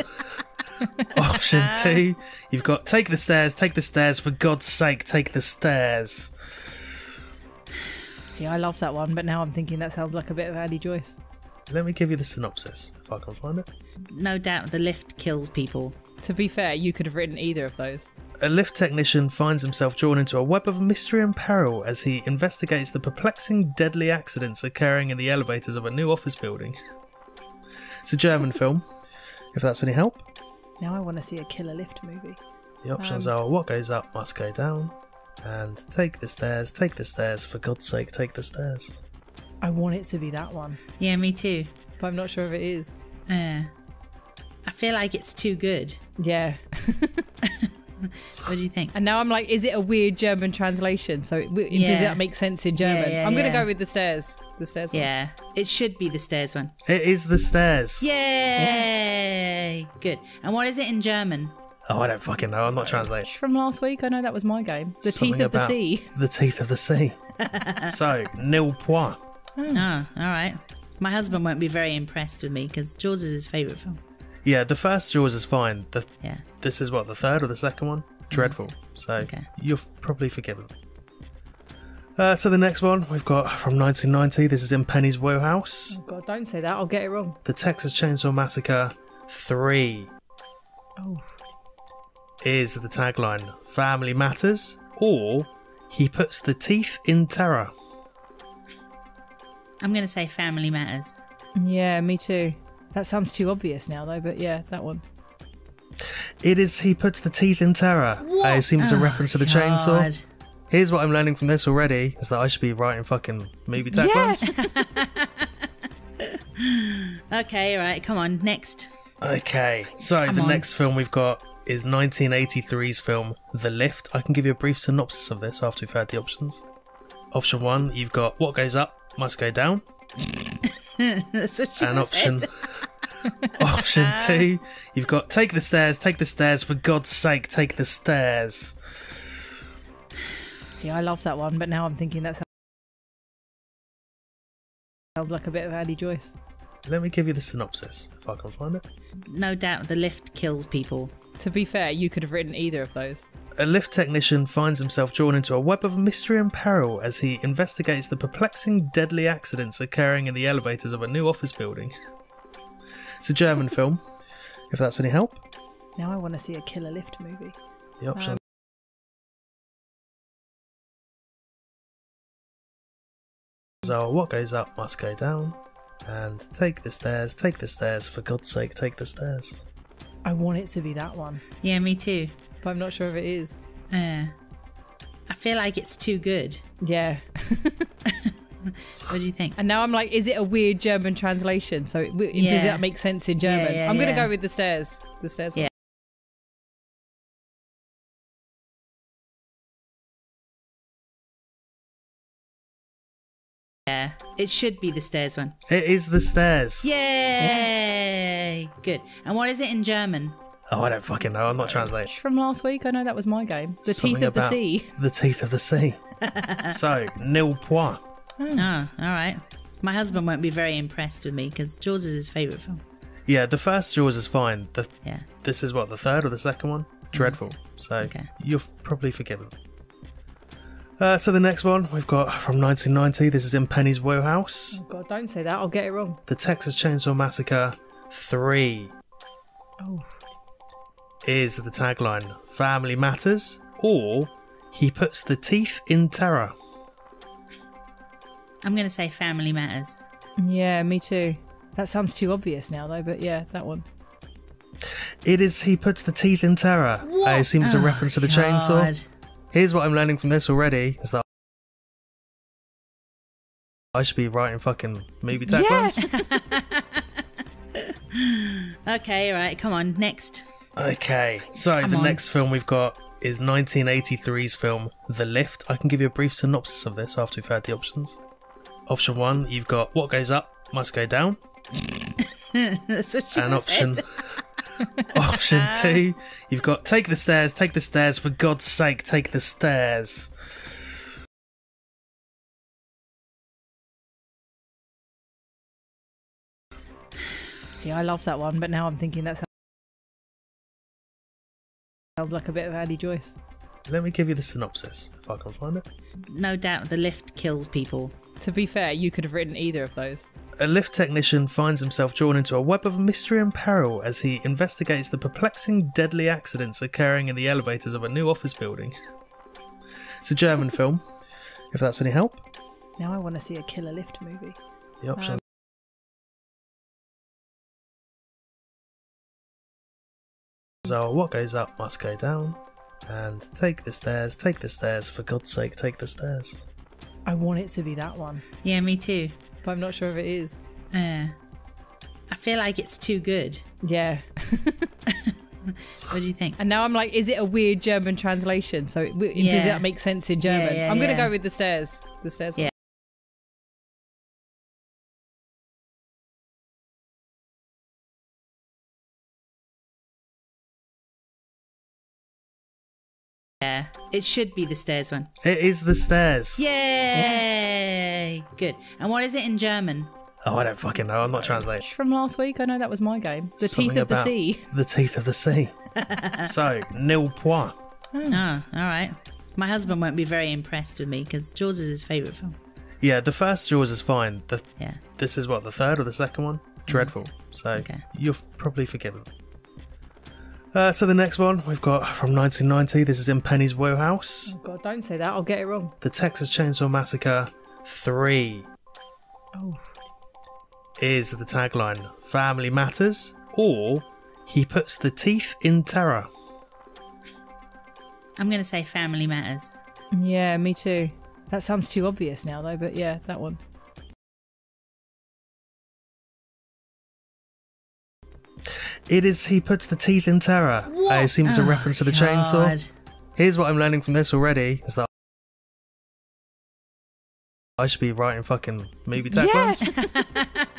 *laughs* option uh-huh. two, you've got Take the Stairs, Take the Stairs, for God's sake, take the stairs. See, I love that one, but now I'm thinking that sounds like a bit of Andy Joyce. Let me give you the synopsis if I can find it. No doubt the lift kills people. To be fair, you could have written either of those. A lift technician finds himself drawn into a web of mystery and peril as he investigates the perplexing, deadly accidents occurring in the elevators of a new office building. it's a German *laughs* film, if that's any help. Now I want to see a killer lift movie. The options Um, are what goes up must go down, and take the stairs, take the stairs, for God's sake, take the stairs. I want it to be that one, Yeah, me too. but I'm not sure if it is. Yeah. I feel like it's too good. Yeah. What do you think? And now I'm like, is it a weird German translation? So it, w- does that make sense in German? yeah, I'm going to go with the stairs. The stairs one. Yeah, it should be the stairs one. It is the stairs. Yay! Good. And what is it in German? Oh, I don't fucking know. I'm not translating. From last week, I know that was my game. The Something Teeth of the Sea. The teeth of the sea. *laughs* so, nil point. Hmm. Oh, all right. My husband won't be very impressed with me because Jaws is his favourite film. Yeah, the first Jaws is fine. The, Yeah. this is what the third or the second one. Dreadful. So Okay. you're probably forgiven. Uh, so the next one we've got from 1990. This is in Penny's Warehouse. Oh, God, don't say that. I'll get it wrong. The Texas Chainsaw Massacre 3 Oh, is the tagline Family Matters or He Puts the Teeth in Terror. I'm going to say Family Matters. yeah, me too. That sounds too obvious now, though. But yeah, that one. It is He Puts the Teeth in Terror. I assume it's a Oh, reference to the oh, chainsaw. Here's what I'm learning from this already is that I should be writing fucking movie taglines. *laughs* *laughs* Okay, all right, come on, next. Okay, so Come the on. next film we've got is 1983's film The Lift. I can give you a brief synopsis of this after we've heard the options. Option one, you've got What Goes Up Must Go Down. *laughs* That's what she And option said. *laughs* option uh-huh. two, you've got Take the Stairs, Take the Stairs, for God's sake, take the stairs. See, I love that one, but now I'm thinking that sounds like a bit of Andy Joyce. Let me give you the synopsis if I can find it. No doubt the lift kills people. To be fair, you could have written either of those. A lift technician finds himself drawn into a web of mystery and peril as he investigates the perplexing, deadly accidents occurring in the elevators of a new office building. *laughs* it's a German film, if that's any help. Now I want to see a killer lift movie. The options um, so What Goes Up Must Go Down, and Take the Stairs, Take the Stairs, for God's sake, take the stairs. I want it to be that one, Yeah, me too. but I'm not sure if it is. Yeah. I feel like it's too good. Yeah. *laughs* What do you think? And now I'm like, is it a weird German translation? So it, w- does that make sense in German? yeah, I'm going to yeah. go with the stairs. The stairs. Yeah. Yeah, it should be the stairs one. It is the stairs. Yay! Good. And what is it in German? Oh, I don't fucking know. I'm not translating. From last week, I know that was my game. The Something Teeth of the Sea. The teeth of the sea. *laughs* so, nil point. Oh, all right. My husband won't be very impressed with me because Jaws is his favourite film. Yeah, the first Jaws is fine. The, Yeah. this is what, the third or the second one? Mm. Dreadful. So, Okay. you're probably forgiven. Uh, so the next one we've got from 1990. This is in Penny's Warehouse. Oh, God, don't say that. I'll get it wrong. The Texas Chainsaw Massacre 3 Oh, is the tagline Family Matters or he puts the teeth in terror. I'm going to say Family Matters. Yeah, me too. That sounds too obvious now, though. But yeah, that one. It is he puts the teeth in terror. I assume it's a oh reference to the chainsaw. Oh, Here's what I'm learning from this already: is that I should be writing fucking movie taglines. *laughs* Okay, all right, come on, next. Okay, so Come the on. next film we've got is 1983's film The Lift. I can give you a brief synopsis of this after we've heard the options. Option one, you've got what goes up must go down, *laughs* That's what she and option said. *laughs* option *laughs* two, you've got take the stairs, take the stairs, for God's sake, take the stairs. See, I love that one, but now I'm thinking that sounds like a bit of Andy Joyce. Let me give you the synopsis if I can find it. No doubt the lift kills people. To be fair, you could have written either of those. A lift technician finds himself drawn into a web of mystery and peril as he investigates the perplexing, deadly accidents occurring in the elevators of a new office building. it's a German *laughs* film, if that's any help. Now I want to see a killer lift movie. The options So um, what goes up must go down, and take the stairs, take the stairs, for God's sake, take the stairs. I want it to be that one, Yeah, me too. but I'm not sure if it is. Uh, I feel like it's too good. Yeah. *laughs* What do you think? And now I'm like, is it a weird German translation? So it, w- does that make sense in German? yeah, I'm going to yeah. go with the stairs. The stairs. Yeah. Yeah, it should be the stairs one. It is the stairs. Yay! Good. And what is it in German? Oh, I don't fucking know. I'm not translating. From last week, I know that was my game. The Something Teeth of the Sea. The teeth of the sea. *laughs* so, nil point. Hmm. Oh, all right. My husband won't be very impressed with me because Jaws is his favourite film. Yeah, the first Jaws is fine. The, Yeah. this is what, the third or the second one? Mm-hmm. Dreadful. So, Okay. you're probably forgiven. Uh, so, the next one we've got from 1990. This is in Penny's Wheelhouse. Oh, God, don't say that. I'll get it wrong. The Texas Chainsaw Massacre 3 Oh. is the tagline Family Matters or He Puts the Teeth in Terror. I'm going to say Family Matters. Yeah, me too. That sounds too obvious now, though, but yeah, that one. It is He Puts the Teeth in Terror. I assume it's a Oh, reference to the chainsaw. Here's what I'm learning from this already is that I should be writing fucking movie taglines. *laughs*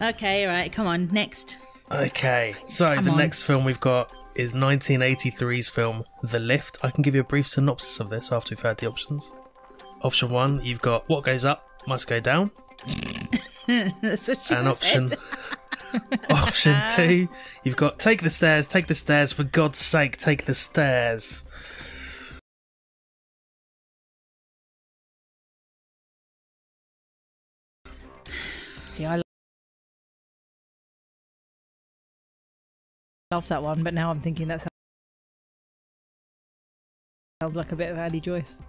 Okay, all right. Come on, next. Okay, so Come the on. next film we've got is 1983's film The Lift. I can give you a brief synopsis of this after we've heard the options. Option one, you've got what goes up must go down, *laughs* That's what she and option said. option *laughs* two, you've got take the stairs, take the stairs, for God's sake, take the stairs. See, I love that one, but now I'm thinking that sounds like a bit of Andy Joyce.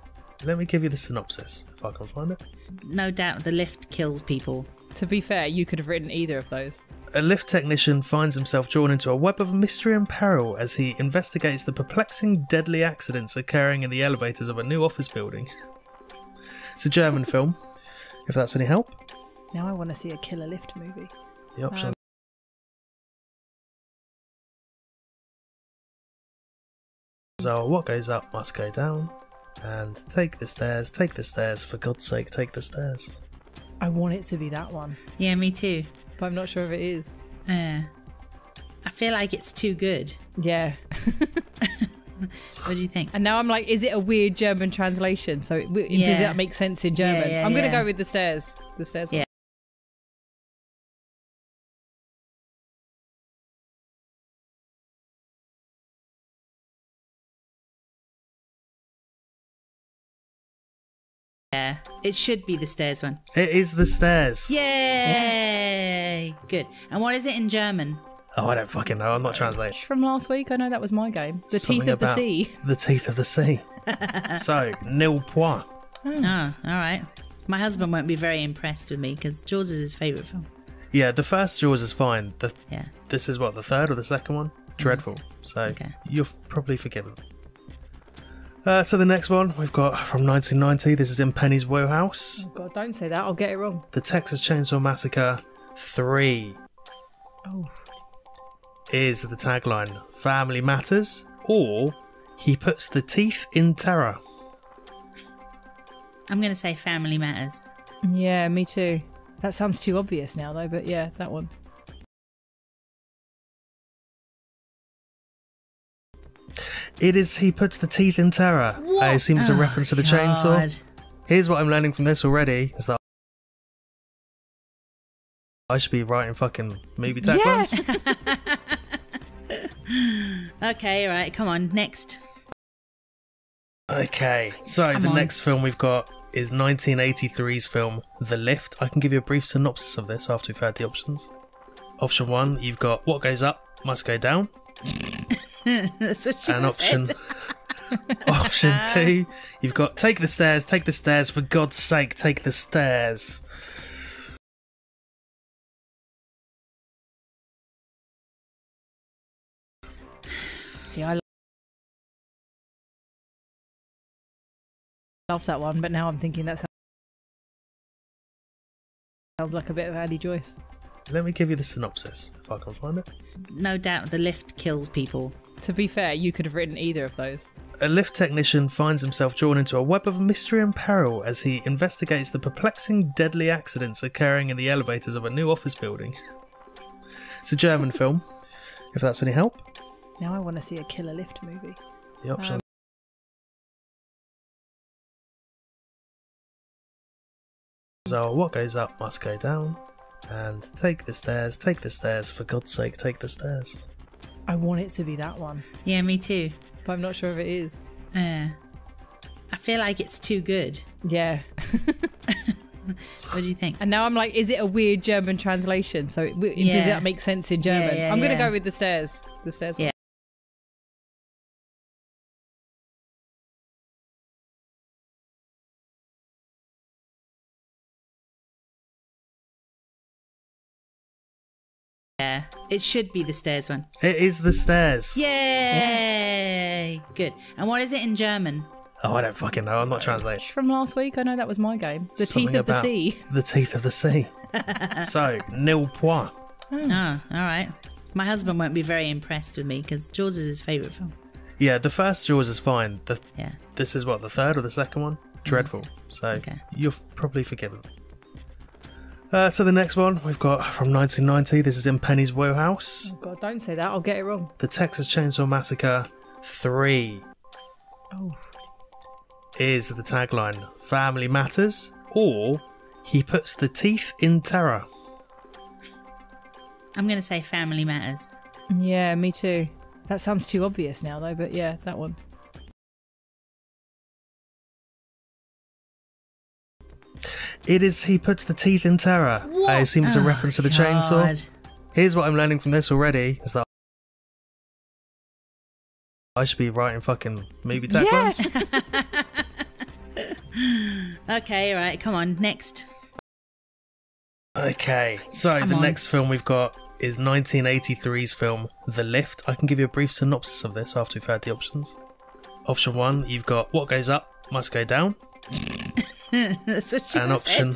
Let me give you the synopsis if I can find it. No doubt the lift kills people. To be fair, you could have written either of those. A lift technician finds himself drawn into a web of mystery and peril as he investigates the perplexing, deadly accidents occurring in the elevators of a new office building. *laughs* it's a German *laughs* film, if that's any help. Now I want to see a killer lift movie. The options um, so what goes up must go down, and take the stairs, take the stairs, for God's sake, take the stairs. I want it to be that one, Yeah, me too. but I'm not sure if it is. Uh, I feel like it's too good. Yeah. *laughs* What do you think? And now I'm like, is it a weird German translation? So it, w does Yeah. that make sense in German? yeah, I'm going to yeah. go with the stairs. The stairs. one. It should be the stairs one. It is the stairs. Yay! Good. And what is it in German? Oh, I don't fucking know. I'm not translating. From last week, I know that was my game. The Something Teeth of the Sea. *laughs* The teeth of the sea. *laughs* so, nil point. Hmm. Oh, all right. My husband won't be very impressed with me because Jaws is his favourite film. Yeah, the first Jaws is fine. The, Yeah. this is what, the third or the second one? Mm-hmm. Dreadful. So, Okay. you're probably forgiven. Uh, so, the next one we've got from 1990. This is in Penny's Wheelhouse. Oh, God, don't say that. I'll get it wrong. The Texas Chainsaw Massacre 3 Oh. is the tagline Family Matters or He Puts the Teeth in Terror. I'm going to say Family Matters. Yeah, me too. That sounds too obvious now, though, but yeah, that one. It is He Puts the Teeth in Terror. Uh, I assume it's a Oh, reference to the chainsaw. Here's what I'm learning from this already is that I should be writing fucking movie taglines. *laughs* Okay, all right. Come on. Next. Okay, so Come the on. next film we've got is 1983's film The Lift. I can give you a brief synopsis of this after we've heard the options. Option one, you've got What Goes Up Must Go Down. *laughs* *laughs* That's what she And said. *laughs* option option two, you've got Take the Stairs, Take the Stairs, for God's sake, take the stairs. See, I love that one, but now I'm thinking that sounds like a bit of Andy Joyce. Let me give you the synopsis if I can find it. No doubt the lift kills people. To be fair, you could have written either of those. A lift technician finds himself drawn into a web of mystery and peril as he investigates the perplexing, deadly accidents occurring in the elevators of a new office building. *laughs* it's a German *laughs* film, if that's any help. Now I want to see a killer lift movie. The options um, So What Goes Up Must Go Down, and Take the Stairs, Take the Stairs, for God's sake, take the stairs. I want it to be that one, Yeah, me too. but I'm not sure if it is. Yeah. I feel like it's too good. Yeah. *laughs* What do you think? And now I'm like, is it a weird German translation? So it, w- does that make sense in German? yeah, I'm going to yeah. go with the stairs. The stairs. Yeah. Yeah, it should be the stairs one. It is the stairs. Yay! Good. And what is it in German? Oh, I don't fucking know. I'm not translating. From last week, I know that was my game. The Something Teeth of the Sea. The teeth of the sea. *laughs* so, nil point. Hmm. Oh, all right. My husband won't be very impressed with me because Jaws is his favourite film. Yeah, the first Jaws is fine. The, Yeah. this is what, the third or the second one? Mm. Dreadful. So, Okay. you're probably forgiven. Uh, so, the next one we've got from 1990. This is in Penny's Wheelhouse. Oh God, don't say that. I'll get it wrong. The Texas Chainsaw Massacre 3 Oh. is the tagline Family Matters or He Puts the Teeth in Terror. I'm going to say Family Matters. Yeah, me too. That sounds too obvious now, though, but yeah, that one. It is He Puts the Teeth in Terror. I assume it's a Oh, reference to the chainsaw. Here's what I'm learning from this already is that I should be writing fucking movie taglines. *laughs* Okay, all right. Come on. Next. Okay, so Come the on. next film we've got is 1983's film The Lift. I can give you a brief synopsis of this after we've heard the options. Option one, you've got What Goes Up Must Go Down, *laughs* That's what she and option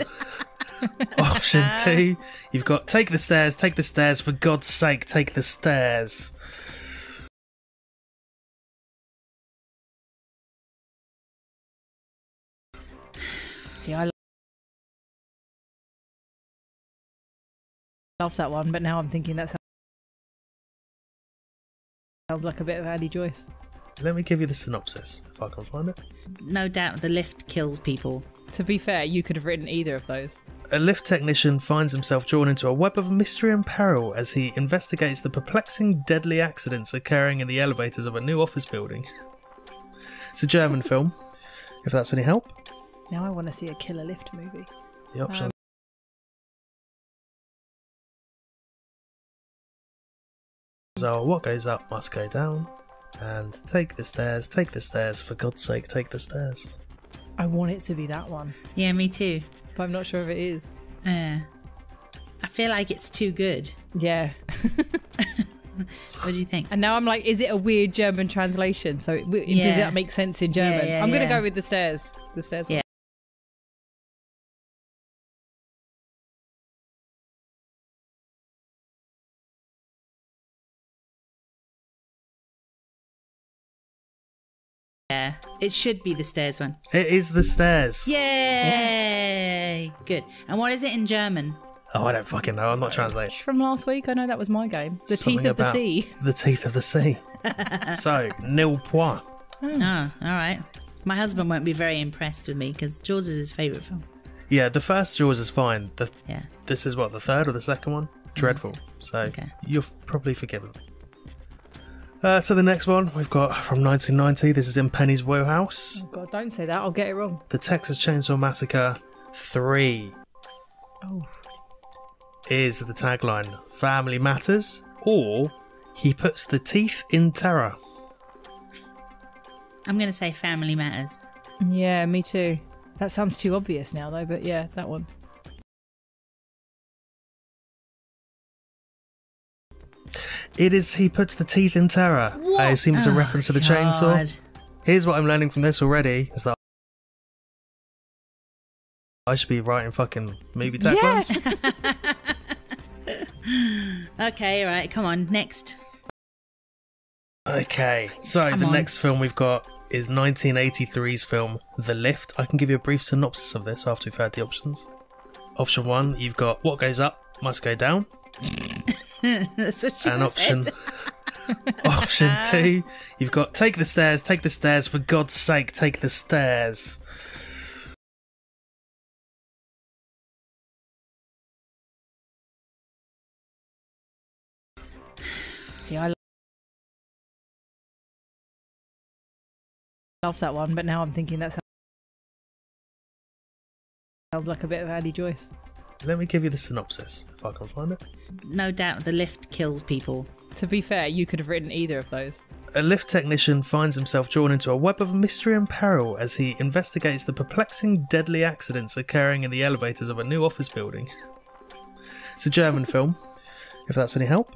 *laughs* option two, you've got Take the Stairs, Take the Stairs, for God's sake, take the stairs. See, I love that one, but now I'm thinking that sounds like a bit of Andy Joyce. Let me give you the synopsis if I can find it. No doubt the lift kills people. To be fair, you could have written either of those. A lift technician finds himself drawn into a web of mystery and peril as he investigates the perplexing, deadly accidents occurring in the elevators of a new office building. *laughs* it's a German film, if that's any help. Now I want to see a killer lift movie. The options um, So what goes up must go down. And take the stairs, take the stairs, for God's sake, take the stairs. I want it to be that one, Yeah, me too. but I'm not sure if it is. Uh, I feel like it's too good. Yeah. *laughs* What do you think? And now I'm like, is it a weird German translation? So it, does that make sense in German? yeah, I'm going to yeah. go with the stairs. The stairs. one. Yeah. Yeah, it should be the stairs one. It is the stairs. Yay! Good. And what is it in German? Oh, I don't fucking know. I'm not translating. From last week, I know that was my game. The Something Teeth of the Sea. The teeth of the sea. *laughs* so, nil point. Hmm. Oh, all right. My husband won't be very impressed with me because Jaws is his favourite film. Yeah, the first Jaws is fine. The, Yeah. this is what, the third or the second one? Mm-hmm. Dreadful. So, Okay. you're probably forgiven. Uh, so, the next one we've got from 1990. This is in Penny's Wheelhouse. Oh, God, don't say that. I'll get it wrong. The Texas Chainsaw Massacre 3 Oh. is the tagline Family Matters or He Puts the Teeth in Terror. I'm going to say Family Matters. Yeah, me too. That sounds too obvious now, though, but yeah, that one. It is He Puts the Teeth in Terror. I assume it's a oh, reference to the chainsaw. Oh, Here's what I'm learning from this already is that I should be writing fucking movie taglines. *laughs* Okay, all right. Come on. Next. Okay, so Come the on. next film we've got is 1983's film The Lift. I can give you a brief synopsis of this after we've heard the options. Option one, you've got What Goes Up Must Go Down. *laughs* *laughs* That's what she And option *laughs* option two, you've got Take the Stairs, Take the Stairs, for God's sake, take the stairs. See, I love that one, but now I'm thinking that sounds like a bit of Andy Joyce. Let me give you the synopsis if I can find it. No doubt the lift kills people. To be fair, you could have written either of those. A lift technician finds himself drawn into a web of mystery and peril as he investigates the perplexing, deadly accidents occurring in the elevators of a new office building. *laughs* it's a German *laughs* film, if that's any help.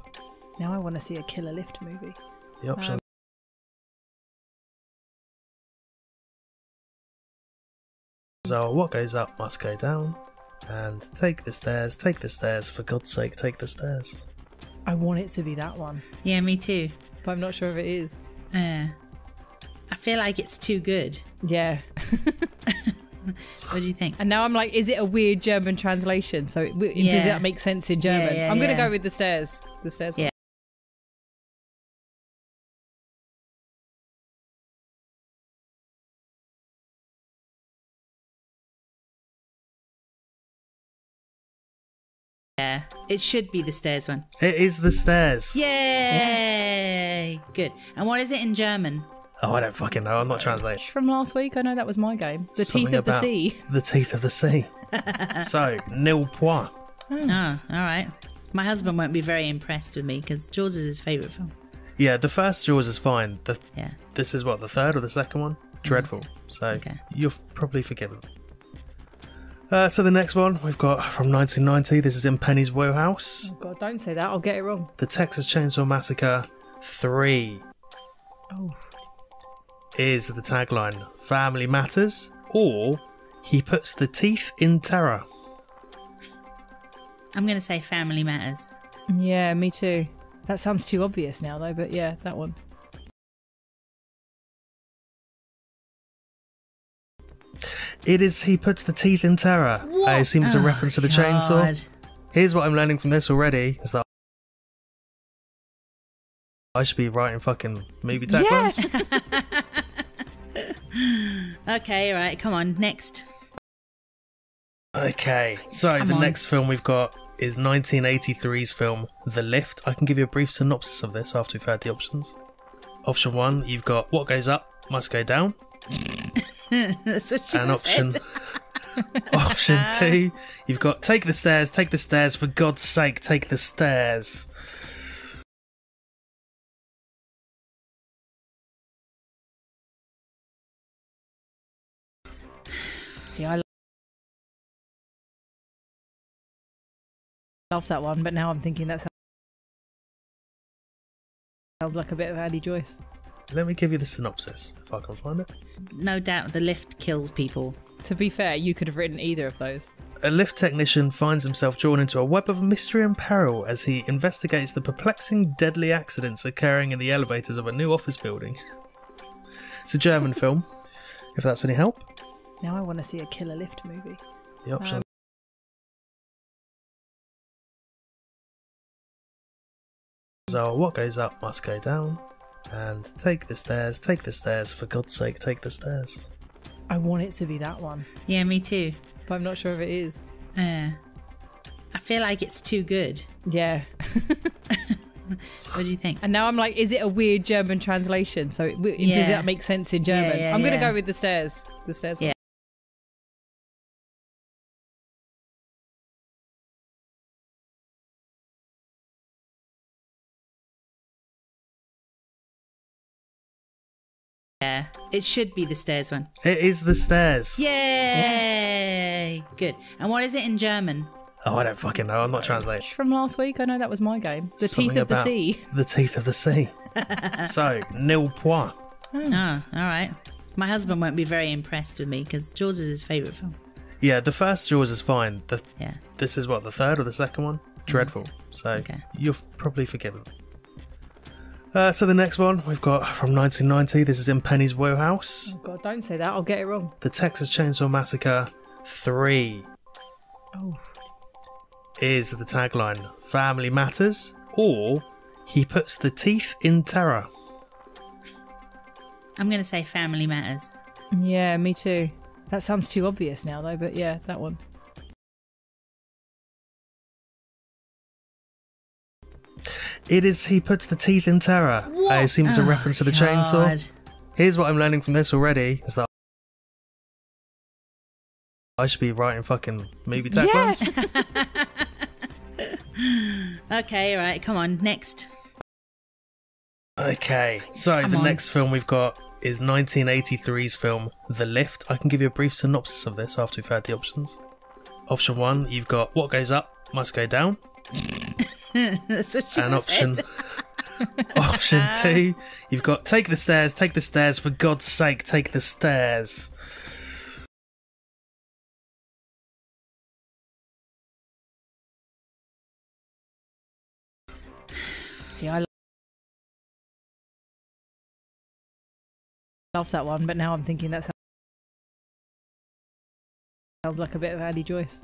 Now I want to see a killer lift movie. The options. Um, are what goes up must go down. And take the stairs, take the stairs, for God's sake, take the stairs. I want it to be that one, Yeah, me too. but I'm not sure if it is. Uh, I feel like it's too good. Yeah. *laughs* What do you think? And now I'm like, is it a weird German translation? So it, does Yeah. that make sense in German? yeah, I'm going to yeah. go with the stairs. The stairs. Yeah. Yeah, it should be the stairs one. It is the stairs. Yay! Good. And what is it in German? Oh, I don't fucking know. I'm not translating. From last week, I know that was my game. The Something Teeth of the Sea. The teeth of the sea. *laughs* so, nil point. Hmm. Oh, all right. My husband won't be very impressed with me because Jaws is his favourite film. Yeah, the first Jaws is fine. The, Yeah. this is what, the third or the second one? Mm. Dreadful. So, Okay. you're probably forgiven. Uh, so, the next one we've got from 1990. This is in Penny's Wheelhouse. Oh God, don't say that. I'll get it wrong. The Texas Chainsaw Massacre 3 Oh. is the tagline Family Matters or He Puts the Teeth in Terror. I'm going to say Family Matters. Yeah, me too. That sounds too obvious now, though, but yeah, that one. It is He Puts the Teeth in Terror. I assume it's a Oh, reference to the chainsaw. Here's what I'm learning from this already is that I should be writing fucking movie taglines. *laughs* Okay, all right. Come on. Next. Okay, so Come the on. next film we've got is 1983's film The Lift. I can give you a brief synopsis of this after we've heard the options. Option one, you've got What Goes Up Must Go Down. *laughs* *laughs* That's what she said. option. *laughs* option uh-huh. two, you've got take the stairs, take the stairs, for God's sake, take the stairs. See, I love that one, but now I'm thinking that sounds like a bit of Andy Joyce. Let me give you the synopsis if I can find it. No doubt the lift kills people. To be fair, you could have written either of those. A lift technician finds himself drawn into a web of mystery and peril as he investigates the perplexing, deadly accidents occurring in the elevators of a new office building. *laughs* it's a German *laughs* film, if that's any help. Now I want to see a killer lift movie. The options um, are what goes up must go down, and take the stairs, take the stairs, for God's sake, take the stairs. I want it to be that one, Yeah, me too. but I'm not sure if it is. Yeah. I feel like it's too good. *laughs* Yeah. What do you think? And now I'm like, is it a weird German translation? So it, does that make sense in German? yeah, I'm going to yeah. go with the stairs. The stairs. Yeah. Yeah, it should be the stairs one. It is the stairs. Yay! Good. And what is it in German? Oh, I don't fucking know. I'm not translating. From last week, I know that was my game. The Something Teeth of the Sea. The teeth of the sea. *laughs* so, nil point. Hmm. Oh, all right. My husband won't be very impressed with me because Jaws is his favourite film. Yeah, the first Jaws is fine. The, Yeah. this is what, the third or the second one? Mm-hmm. Dreadful. So, Okay. you're probably forgiven. Uh, so, the next one we've got from 1990. This is in Penny's Wheelhouse. Oh God, don't say that. I'll get it wrong. The Texas Chainsaw Massacre 3 Oh, is the tagline Family Matters or He Puts the Teeth in Terror. I'm going to say Family Matters. yeah, me too. That sounds too obvious now, though. But yeah, that one. It is He Puts the Teeth in Terror. I assume it's a Oh, reference to the chainsaw. Here's what I'm learning from this already is that I should be writing fucking movie taglines. *laughs* Okay, all right. Come on. Next. Okay, so Come the on. next film we've got is 1983's film The Lift. I can give you a brief synopsis of this after we've heard the options. Option one, you've got What Goes Up Must Go Down. *laughs* *laughs* That's what she And said. *laughs* option option two, you've got Take the Stairs, Take the Stairs, for God's sake, take the stairs. See, I love that one, but now I'm thinking that sounds like a bit of Andy Joyce.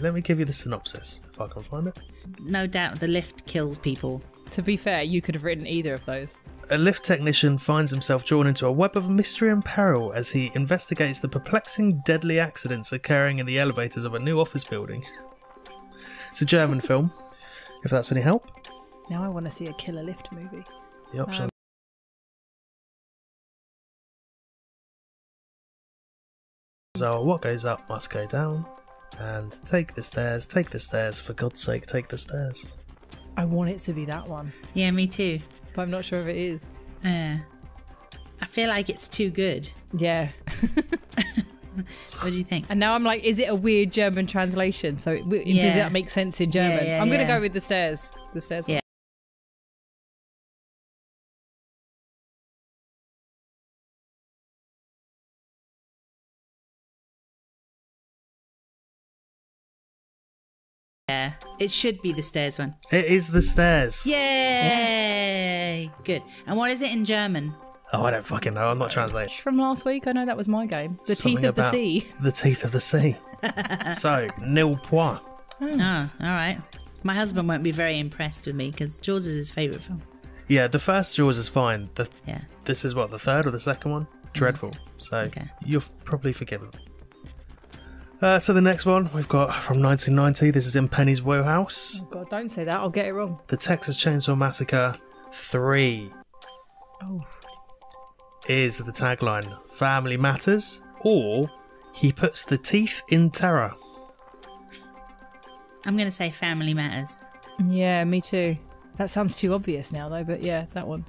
Let me give you the synopsis if I can find it. No doubt the lift kills people. To be fair, you could have written either of those. A lift technician finds himself drawn into a web of mystery and peril as he investigates the perplexing, deadly accidents occurring in the elevators of a new office building. it's a German film, if that's any help. Now I want to see a killer lift movie. The options um, so What Goes Up Must Go Down, and Take the Stairs, Take the Stairs, for God's sake, take the stairs. I want it to be that one, Yeah, me too. but I'm not sure if it is. Yeah. I feel like it's too good. Yeah. *laughs* What do you think? And now I'm like, is it a weird German translation? So it, does that make sense in German? yeah, I'm going to yeah. go with the stairs. The stairs. one. Yeah. Yeah, it should be the stairs one. It is the stairs. Yay! Good. And what is it in German? Oh, I don't fucking know. I'm not translating. From last week, I know that was my game. The Something Teeth of the Sea. The Teeth of the Sea. *laughs* so, nil point. Hmm. Oh, all right. My husband won't be very impressed with me because Jaws is his favourite film. Yeah, the first Jaws is fine. The, Yeah. this is what, the third or the second one? Mm-hmm. Dreadful. So, Okay. you're probably forgiven. Uh, so, the next one we've got from 1990. This is in Penny's Wheelhouse. Oh God, don't say that. I'll get it wrong. The Texas Chainsaw Massacre 3 Oh, is the tagline Family Matters or He Puts the Teeth in Terror. I'm going to say Family Matters. yeah, me too. That sounds too obvious now, though. But yeah, that one.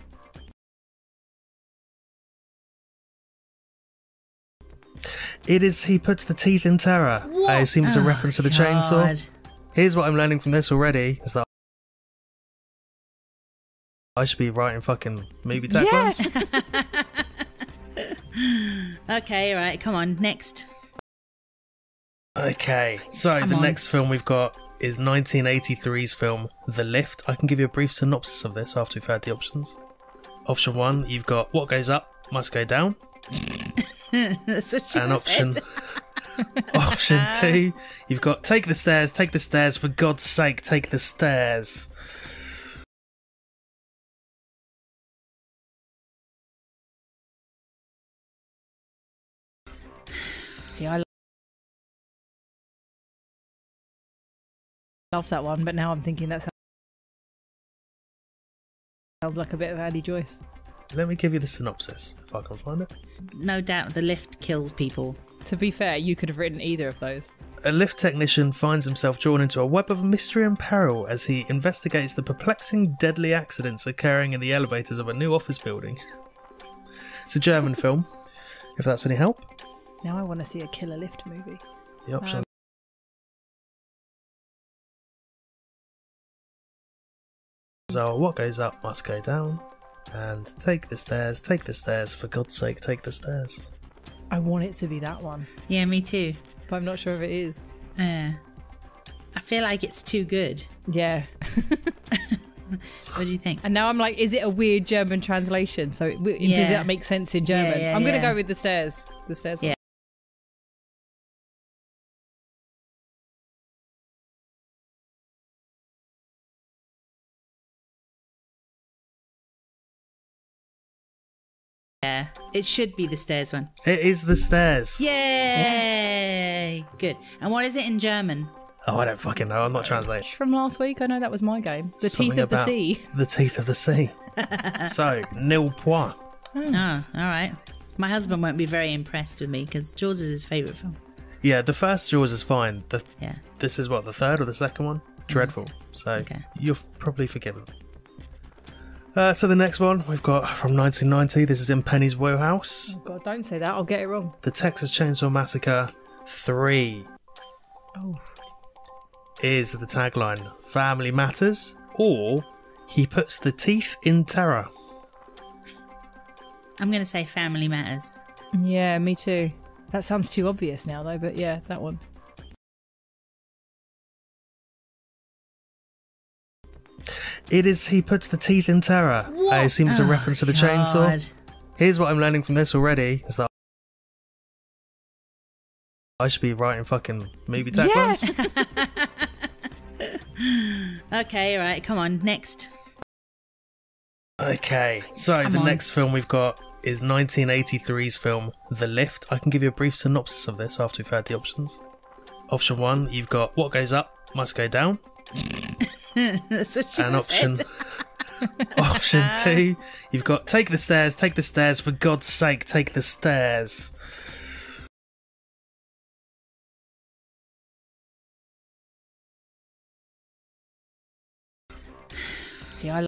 It is He Puts the Teeth in Terror. I assume it's a oh, reference to the chainsaw. Oh, Here's what I'm learning from this already is that I should be writing fucking movie taglines. *laughs* Okay, all right, come on, next. Okay, so Come the on. next film we've got is 1983's film The Lift. I can give you a brief synopsis of this after we've heard the options. Option one, you've got What Goes Up Must Go Down. *laughs* *laughs* That's what she And option *laughs* option two, you've got Take the Stairs, Take the Stairs, for God's sake, take the stairs. See, I love that one, but now I'm thinking that sounds like a bit of Andy Joyce. Let me give you the synopsis if I can find it. No doubt the lift kills people. To be fair, you could have written either of those. A lift technician finds himself drawn into a web of mystery and peril as he investigates the perplexing, deadly accidents occurring in the elevators of a new office building. it's a German *laughs* film, if that's any help. Now I want to see a killer lift movie. The uh, options So What Goes Up Must Go Down, and Take the Stairs, Take the Stairs, for God's sake, take the stairs. I want it to be that one, Yeah, me too. but I'm not sure if it is. Yeah. I feel like it's too good. Yeah. *laughs* What do you think? And now I'm like, is it a weird German translation? So it, w- does Yeah. that make sense in German? yeah, I'm going to yeah. go with the stairs. The stairs. Yeah. Yeah, it should be the stairs one. It is the stairs. Yay! Good. And what is it in German? Oh, I don't fucking know. I'm not translating. From last week, I know that was my game. The Something Teeth of the Sea. The teeth of the sea. *laughs* so, nil point. Oh, all right. My husband won't be very impressed with me because Jaws is his favourite film. Yeah, the first Jaws is fine. The Yeah. this is what the third or the second one. Mm. Dreadful. So Okay. you're probably forgiven. Uh, so the next one we've got from 1990. This is in Penny's Wheelhouse. Oh, God, don't say that. I'll get it wrong. The Texas Chainsaw Massacre 3 Oh. is the tagline Family Matters or He Puts the Teeth in Terror. I'm going to say Family Matters. Yeah, me too. That sounds too obvious now, though, but yeah, that one. It is He Puts the Teeth in Terror. I assume it's a Oh, reference to the chainsaw. Here's what I'm learning from this already is that I should be writing fucking movie taglines. *laughs* *laughs* Okay, all right. Come on, next. Okay, so Come the on. next film we've got is 1983's film The Lift. I can give you a brief synopsis of this after we've heard the options. Option one, you've got What Goes Up Must Go Down, *laughs* *laughs* That's what she and option *laughs* option two, you've got Take the Stairs, Take the Stairs, for God's sake, take the stairs. See, I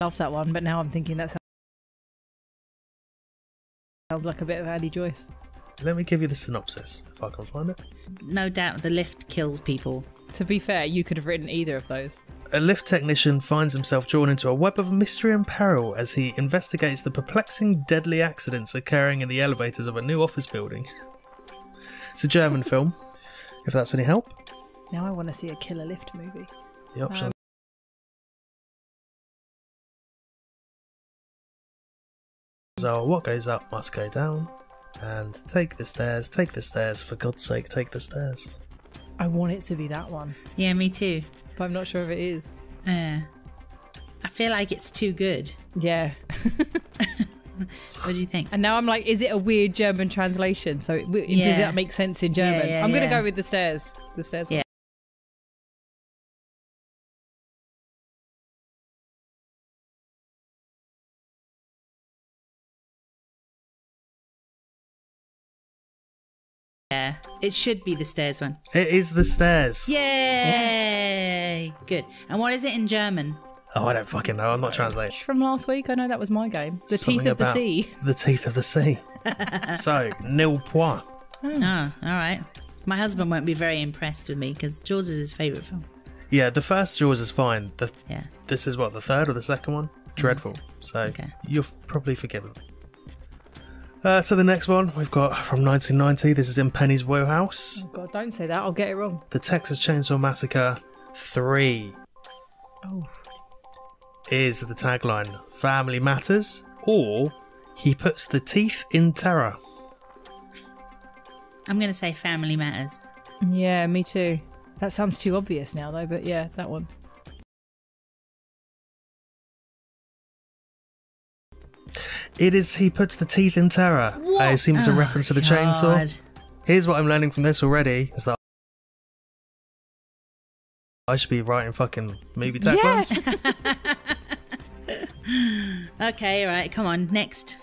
love that one, but now I'm thinking that sounds like a bit of Andy Joyce. Let me give you the synopsis if I can find it. No doubt the lift kills people. To be fair, you could have written either of those. A lift technician finds himself drawn into a web of mystery and peril as he investigates the perplexing, deadly accidents occurring in the elevators of a new office building. *laughs* it's a German *laughs* film, if that's any help. Now I want to see a killer lift movie. The options um, are What Goes Up Must Go Down, and Take the Stairs, Take the Stairs, for God's sake, take the stairs. I want it to be that one, Yeah, me too. but I'm not sure if it is. Yeah. I feel like it's too good. Yeah. *laughs* What do you think? And now I'm like, is it a weird German translation? So it, w does Yeah. that make sense in German? yeah, I'm going to yeah. go with the stairs. The stairs. one. Yeah. Yeah, it should be the stairs one. It is the stairs. Yay! Good. And what is it in German? Oh, I don't fucking know. I'm not translating. From last week, I know that was my game. The Something Teeth of the Sea. The teeth of the sea. *laughs* so, nil point. Hmm. Oh, all right. My husband won't be very impressed with me because Jaws is his favourite film. Yeah, the first Jaws is fine. The, Yeah. this is what, the third or the second one? Mm-hmm. Dreadful. So, Okay. you're probably forgiven. Uh, so, the next one we've got from 1990. This is in Penny's Wheelhouse. Oh, God, don't say that. I'll get it wrong. The Texas Chainsaw Massacre 3 Oh. is the tagline Family Matters or He Puts the Teeth in Terror. I'm going to say Family Matters. Yeah, me too. That sounds too obvious now, though, but yeah, that one. It is He Puts the Teeth in Terror. I assume it's a Oh, reference to the oh, chainsaw. Here's what I'm learning from this already is that I should be writing fucking movie taglines. *laughs* Okay, all right. Come on. Next.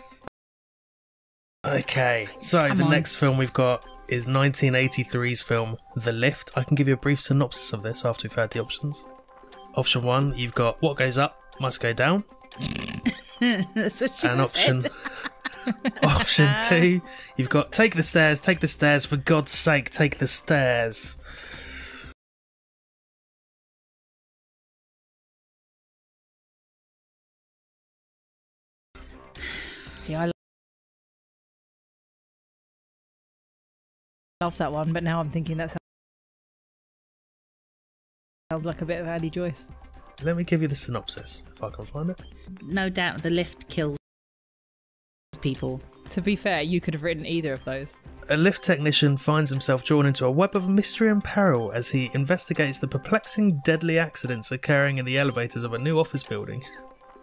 Okay, so Come the on. next film we've got is 1983's film The Lift. I can give you a brief synopsis of this after we've heard the options. Option one, you've got What Goes Up Must Go Down. *laughs* *laughs* That's what she And option *laughs* option uh, two, you've got Take the Stairs, Take the Stairs, for God's sake, take the stairs. See, I love that one, but now I'm thinking that sounds like a bit of Andy Joyce. Let me give you the synopsis if I can find it. No doubt the lift kills people. To be fair, you could have written either of those. A lift technician finds himself drawn into a web of mystery and peril as he investigates the perplexing, deadly accidents occurring in the elevators of a new office building.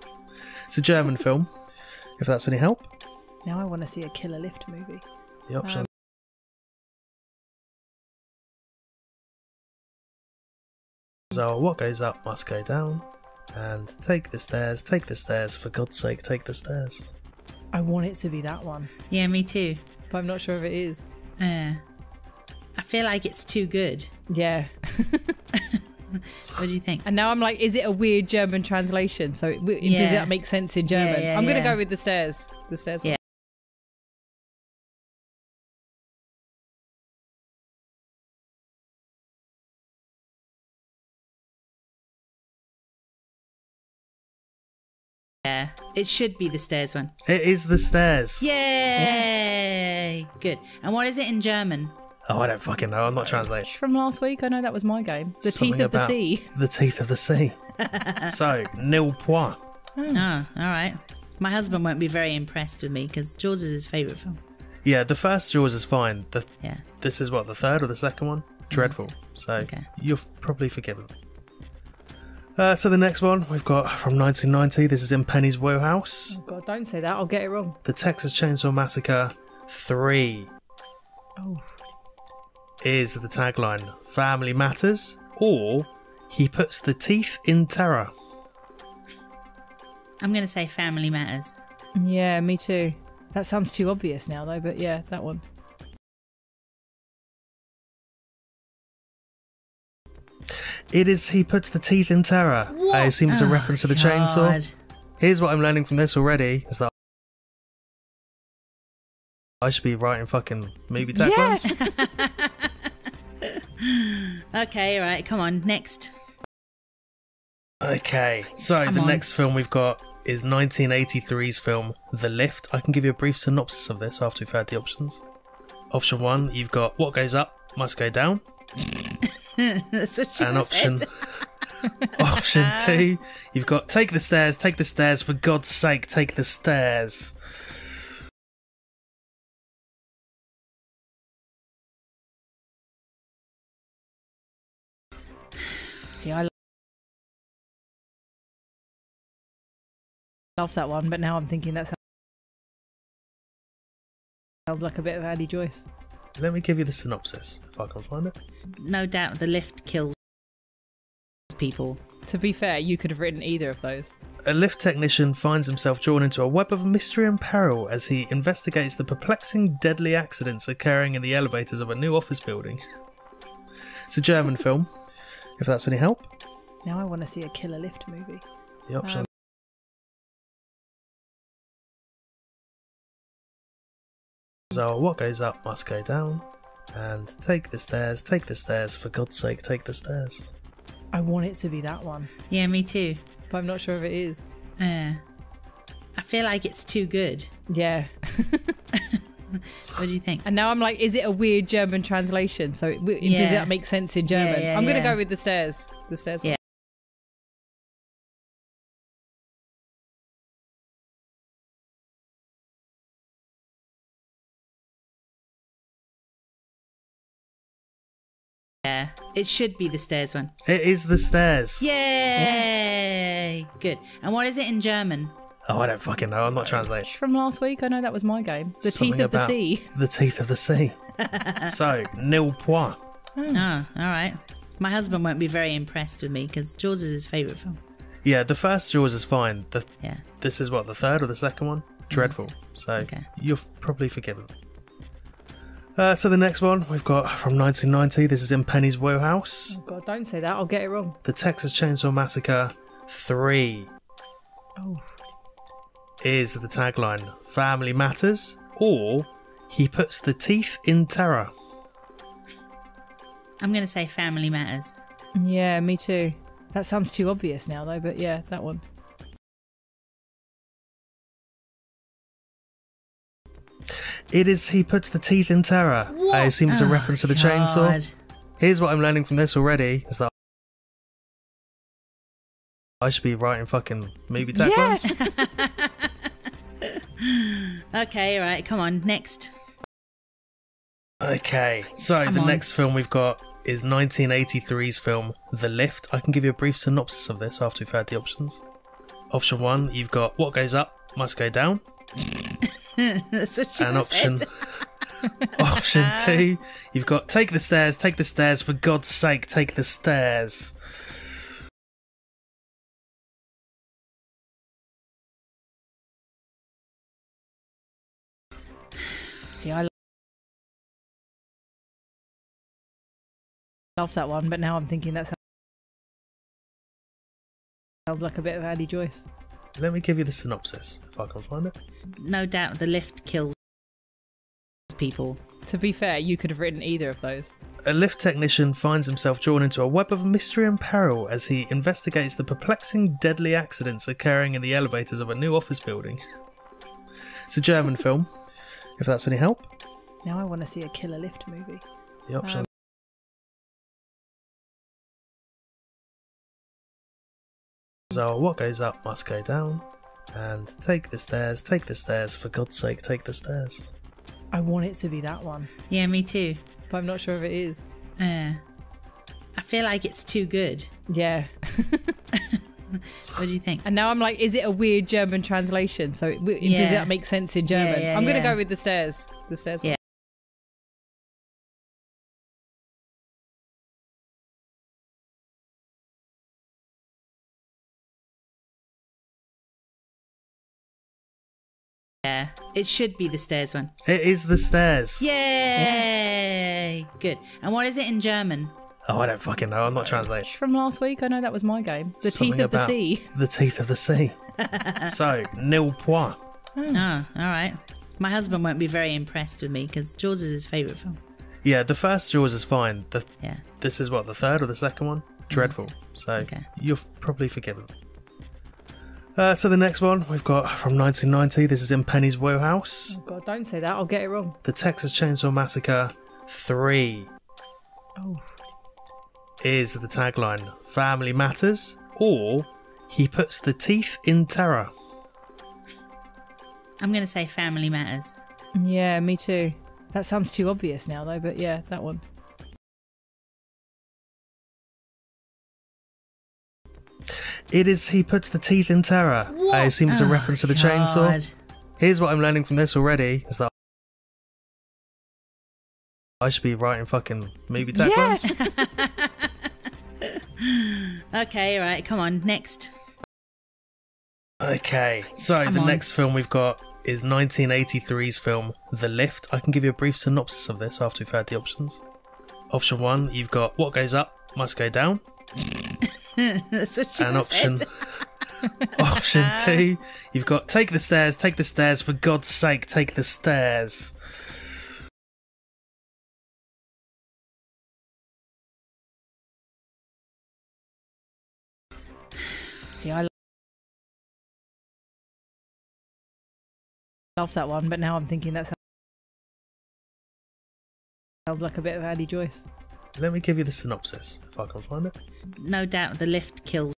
*laughs* it's a German film, if that's any help. Now I want to see a killer lift movie. The options are What Goes Up Must Go Down, and Take the Stairs, Take the Stairs, for God's sake, take the stairs. I want it to be that one, Yeah, me too. but I'm not sure if it is. Yeah. I feel like it's too good. Yeah. *laughs* What do you think? And now I'm like, is it a weird German translation? So it, does Yeah. that make sense in German? yeah, I'm going to yeah. go with the stairs. The stairs. one. Yeah. Yeah, it should be the stairs one. It is the stairs. Yay! Good. And what is it in German? Oh, I don't fucking know. I'm not translating. From last week, I know that was my game. The Something Teeth of the Sea. The teeth of the sea. *laughs* so, nil point. Hmm. Oh, all right. My husband won't be very impressed with me because Jaws is his favourite film. Yeah, the first Jaws is fine. The, Yeah. this is what, the third or the second one? Mm-hmm. Dreadful. So, Okay. you're probably forgiven. Uh, so, the next one we've got from 1990. This is in Penny's Wheelhouse. Oh God, don't say that. I'll get it wrong. The Texas Chainsaw Massacre 3 Oh. is the tagline Family Matters or He Puts the Teeth in Terror. I'm going to say Family Matters. Yeah, me too. That sounds too obvious now, though, but yeah, that one. It is He Puts the Teeth in Terror. I assume it's a Oh, reference to the chainsaw. Here's what I'm learning from this already is that I should be writing fucking movie taglines. *laughs* Okay, all right. Come on. Next. Okay, so Come the on. next film we've got is 1983's film The Lift. I can give you a brief synopsis of this after we've heard the options. Option one, you've got What Goes Up Must Go Down, *laughs* That's what she and option *laughs* option uh, two, you've got Take the Stairs, Take the Stairs, for God's sake, take the stairs. See, I love that one, but now I'm thinking that sounds like a bit of Andy Joyce. Let me give you the synopsis if I can find it. No doubt the lift kills people. To be fair, you could have written either of those. A lift technician finds himself drawn into a web of mystery and peril as he investigates the perplexing, deadly accidents occurring in the elevators of a new office building. *laughs* it's a German *laughs* film, if that's any help. Now I want to see a killer lift movie. The The options are what goes up must go down, and take the stairs, take the stairs, for God's sake, take the stairs. I want it to be that one, Yeah, me too. but I'm not sure if it is. Yeah. I feel like it's too good. Yeah. *laughs* What do you think? And now I'm like, is it a weird German translation? So it, w does Yeah. that make sense in German? yeah, I'm going to yeah. go with the stairs. The stairs. one. Yeah. It should be the stairs one. It is the stairs. Yay! Good. And what is it in German? Oh, I don't fucking know. I'm not translating. From last week, I know that was my game. The Something Teeth of the Sea. The teeth of the sea. *laughs* so nil point. Hmm. Oh, all right. My husband won't be very impressed with me because Jaws is his favourite film. Yeah, the first Jaws is fine. The, Yeah. this is what the third or the second one. Mm-hmm. Dreadful. So Okay. you're probably forgiven. Uh, so the next one we've got from 1990. This is in Penny's Wheelhouse. Oh God, don't say that. I'll get it wrong. The Texas Chainsaw Massacre 3 Oh. is the tagline Family Matters or He Puts the Teeth in Terror. I'm going to say Family Matters. Yeah, me too. That sounds too obvious now, though. But yeah, that one. It is He Puts the Teeth in Terror. I assume it's a Oh, reference to the chainsaw. Here's what I'm learning from this already is that I should be writing fucking movie taglines. *laughs* Okay, all right. Come on. Next. Okay, so Come the on. next film we've got is 1983's film The Lift. I can give you a brief synopsis of this after we've heard the options. Option one, you've got What Goes Up Must Go Down. *laughs* *laughs* That's what she And option said. *laughs* option uh, two, you've got Take the Stairs, Take the Stairs, for God's sake, take the stairs. See, I love that one, but now I'm thinking that sounds- sounds like a bit of Andy Joyce. Let me give you the synopsis if I can find it. No doubt the lift kills people. To be fair, you could have written either of those. A lift technician finds himself drawn into a web of mystery and peril as he investigates the perplexing, deadly accidents occurring in the elevators of a new office building. it's a German *laughs* film, if that's any help. Now I want to see a killer lift movie. The options are what goes up must go down, and take the stairs, take the stairs, for God's sake, take the stairs. I want it to be that one, Yeah, me too. but I'm not sure if it is. Yeah. I feel like it's too good. Yeah. *laughs* What do you think? And now I'm like, is it a weird German translation? So it, w does Yeah. that make sense in German? yeah, I'm going to yeah. go with the stairs. The stairs. Yeah. Yeah, it should be the stairs one. It is the stairs. Yay! Good. And what is it in German? Oh, I don't fucking know. I'm not translating. From last week, I know that was my game. The Something Teeth of the Sea. The teeth of the sea. *laughs* so nil point. Hmm. Oh, all right. My husband won't be very impressed with me because Jaws is his favourite film. Yeah, the first Jaws is fine. The, Yeah. this is what the third or the second one. Mm-hmm. Dreadful. So Okay. you're probably forgiven. Uh, so the next one we've got from 1990. This is in Penny's Wheelhouse. Oh God, don't say that. I'll get it wrong. The Texas Chainsaw Massacre 3 Oh. is the tagline Family Matters or He Puts the Teeth in Terror. I'm going to say Family Matters. Yeah, me too. That sounds too obvious now, though. But yeah, that one. It is He Puts the Teeth in Terror. I assume it's a Oh, reference to the chainsaw. Here's what I'm learning from this already is that I should be writing fucking movie taglines. *laughs* Okay, all right. Come on. Next. Okay, so Come the on. next film we've got is 1983's film The Lift. I can give you a brief synopsis of this after we've heard the options. Option one, you've got What Goes Up Must Go Down, *laughs* *laughs* That's what she and option. *laughs* Option uh, two, you've got take the stairs, take the stairs, for God's sake, take the stairs. See, I love that one, but now I'm thinking that sounds like a bit of Andy Joyce. Let me give you the synopsis if I can find it. No doubt the lift kills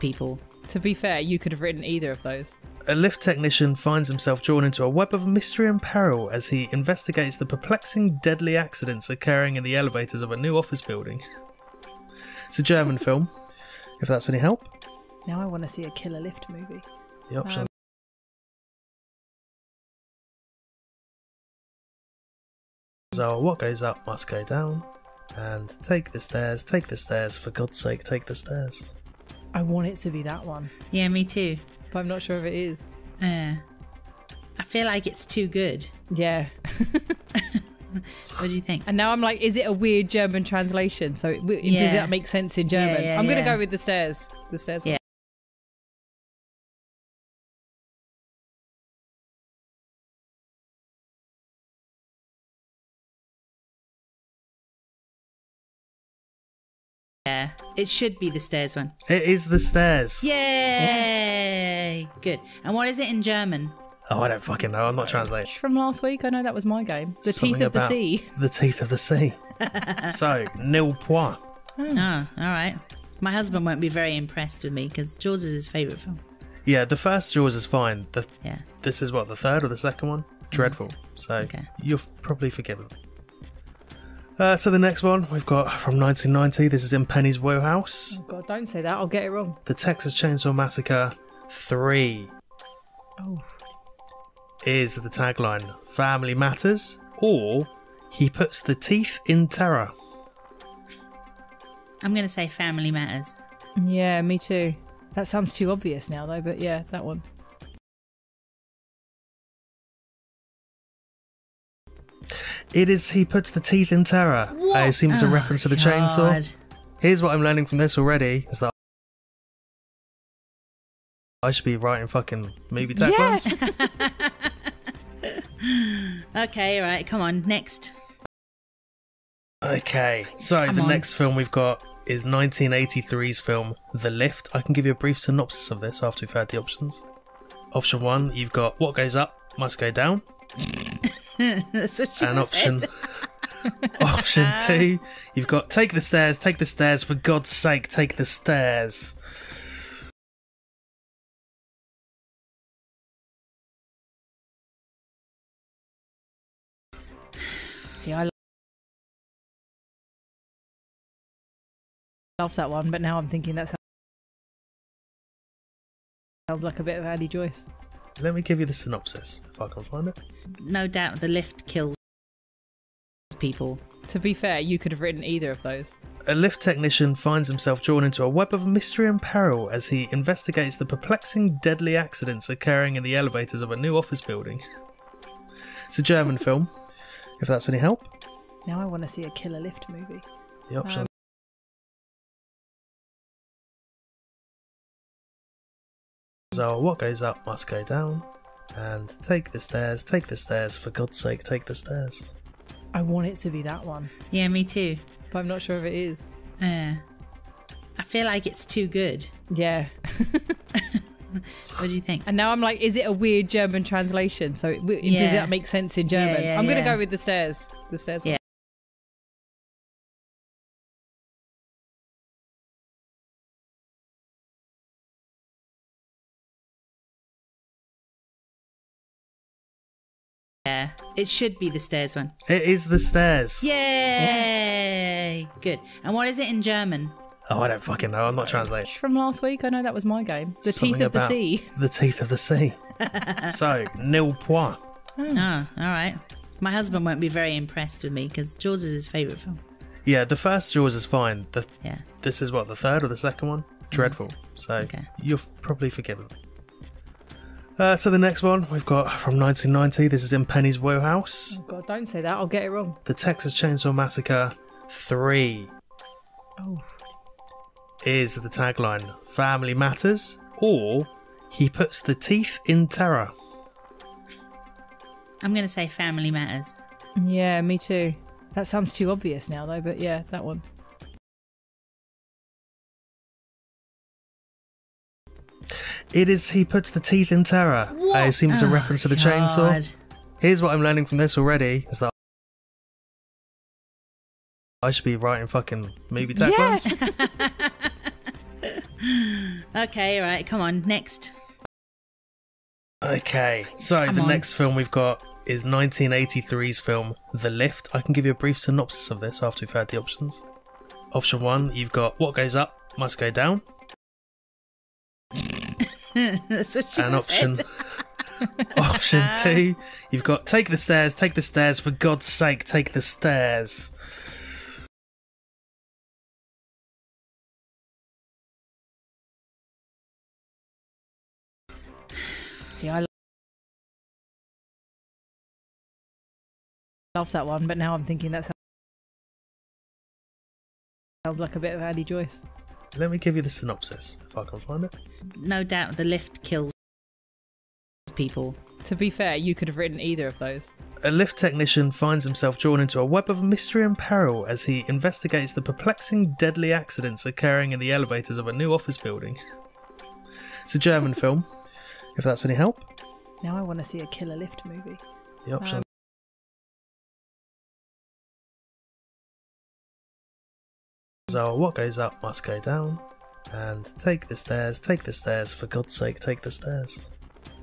people. To be fair, you could have written either of those. A lift technician finds himself drawn into a web of mystery and peril as he investigates the perplexing, deadly accidents occurring in the elevators of a new office building. it's a German *laughs* film, if that's any help. Now I want to see a killer lift movie. The options um, are what goes up must go down, and take the stairs, take the stairs, for God's sake, take the stairs. I want it to be that one, Yeah, me too. but I'm not sure if it is. Yeah. I feel like it's too good. Yeah. *laughs* What do you think? And now I'm like, is it a weird German translation? So it, w does Yeah. that make sense in German? yeah, I'm going to yeah. go with the stairs. The stairs. one. Yeah. Yeah, it should be the stairs one. It is the stairs. Yay! Good. And what is it in German? Oh, I don't fucking know. I'm not translating. From last week, I know that was my game. The Something Teeth of the Sea. The teeth of the sea. *laughs* so, nil point. Hmm. Oh, all right. My husband won't be very impressed with me because Jaws is his favourite film. Yeah, the first Jaws is fine. The, Yeah. this is what, the third or the second one? Mm. Dreadful. So, Okay. you're probably forgiven. Uh, so, the next one we've got from 1990. This is in Penny's Wheelhouse. Oh God, don't say that. I'll get it wrong. The Texas Chainsaw Massacre 3 Oh, is the tagline Family Matters or He Puts the Teeth in Terror. I'm going to say Family Matters. yeah, me too. That sounds too obvious now, though. But yeah, that one. It is He Puts the Teeth in Terror. I assume it's a Oh, reference to the chainsaw. Here's what I'm learning from this already is that I should be writing fucking movie taglines. *laughs* Okay, all right. Come on. Next. Okay, so Come the on. next film we've got is 1983's film The Lift. I can give you a brief synopsis of this after we've heard the options. Option one, you've got What Goes Up Must Go Down. *laughs* That's what she And option said. *laughs* option uh, two, you've got Take the Stairs, Take the Stairs, for God's sake, take the stairs. See, I love that one, but now I'm thinking that sounds like a bit of Andy Joyce. Let me give you the synopsis if I can find it. No doubt the lift kills people. To be fair, you could have written either of those. A lift technician finds himself drawn into a web of mystery and peril as he investigates the perplexing, deadly accidents occurring in the elevators of a new office building. *laughs* it's a German film, if that's any help. Now I want to see a killer lift movie. The options are what goes up must go down, and take the stairs, take the stairs, for God's sake, take the stairs. I want it to be that one, Yeah, me too. but I'm not sure if it is. Yeah. I feel like it's too good. Yeah. *laughs* What do you think? And now I'm like, is it a weird German translation? So it, w does Yeah. that make sense in German? yeah, I'm going to yeah. go with the stairs. The stairs. Yeah. Yeah, it should be the stairs one. It is the stairs. Yay! Good. And what is it in German? Oh, I don't fucking know. I'm not translating. From last week, I know that was my game. The Something Teeth of the Sea. The teeth of the sea. *laughs* so, nil point. Oh, all right. My husband won't be very impressed with me because Jaws is his favourite film. Yeah, the first Jaws is fine. The, Yeah. this is what, the third or the second one? Mm-hmm. Dreadful. So, Okay. you're probably forgiven. Uh, so, the next one we've got from 1990. This is in Penny's Wheelhouse. Oh God, don't say that. I'll get it wrong. The Texas Chainsaw Massacre 3 Oh, is the tagline Family Matters or He Puts the Teeth in Terror? I'm going to say Family Matters. Yeah, me too. That sounds too obvious now, though. But yeah, that one. It is He Puts the Teeth in Terror. I assume it's a Oh, reference to the chainsaw. Here's what I'm learning from this already is that I should be writing fucking movie taglines. *laughs* Okay, all right, come on, next. Okay, so Come the on. next film we've got is 1983's film The Lift. I can give you a brief synopsis of this after we've heard the options. Option one, you've got What Goes Up Must Go Down. *laughs* That's what she and option *laughs* option two, you've got Take the Stairs, Take the Stairs, for God's sake, take the stairs. See, I love that one, but now I'm thinking that sounds like a bit of Andy Joyce. Let me give you the synopsis if I can find it. No doubt the lift kills people. To be fair, you could have written either of those. A lift technician finds himself drawn into a web of mystery and peril as he investigates the perplexing, deadly accidents occurring in the elevators of a new office building. *laughs* it's a German film, if that's any help. Now I want to see a killer lift movie. The options um, are What Goes Up Must Go Down, and Take the Stairs, Take the Stairs, for God's sake, take the stairs.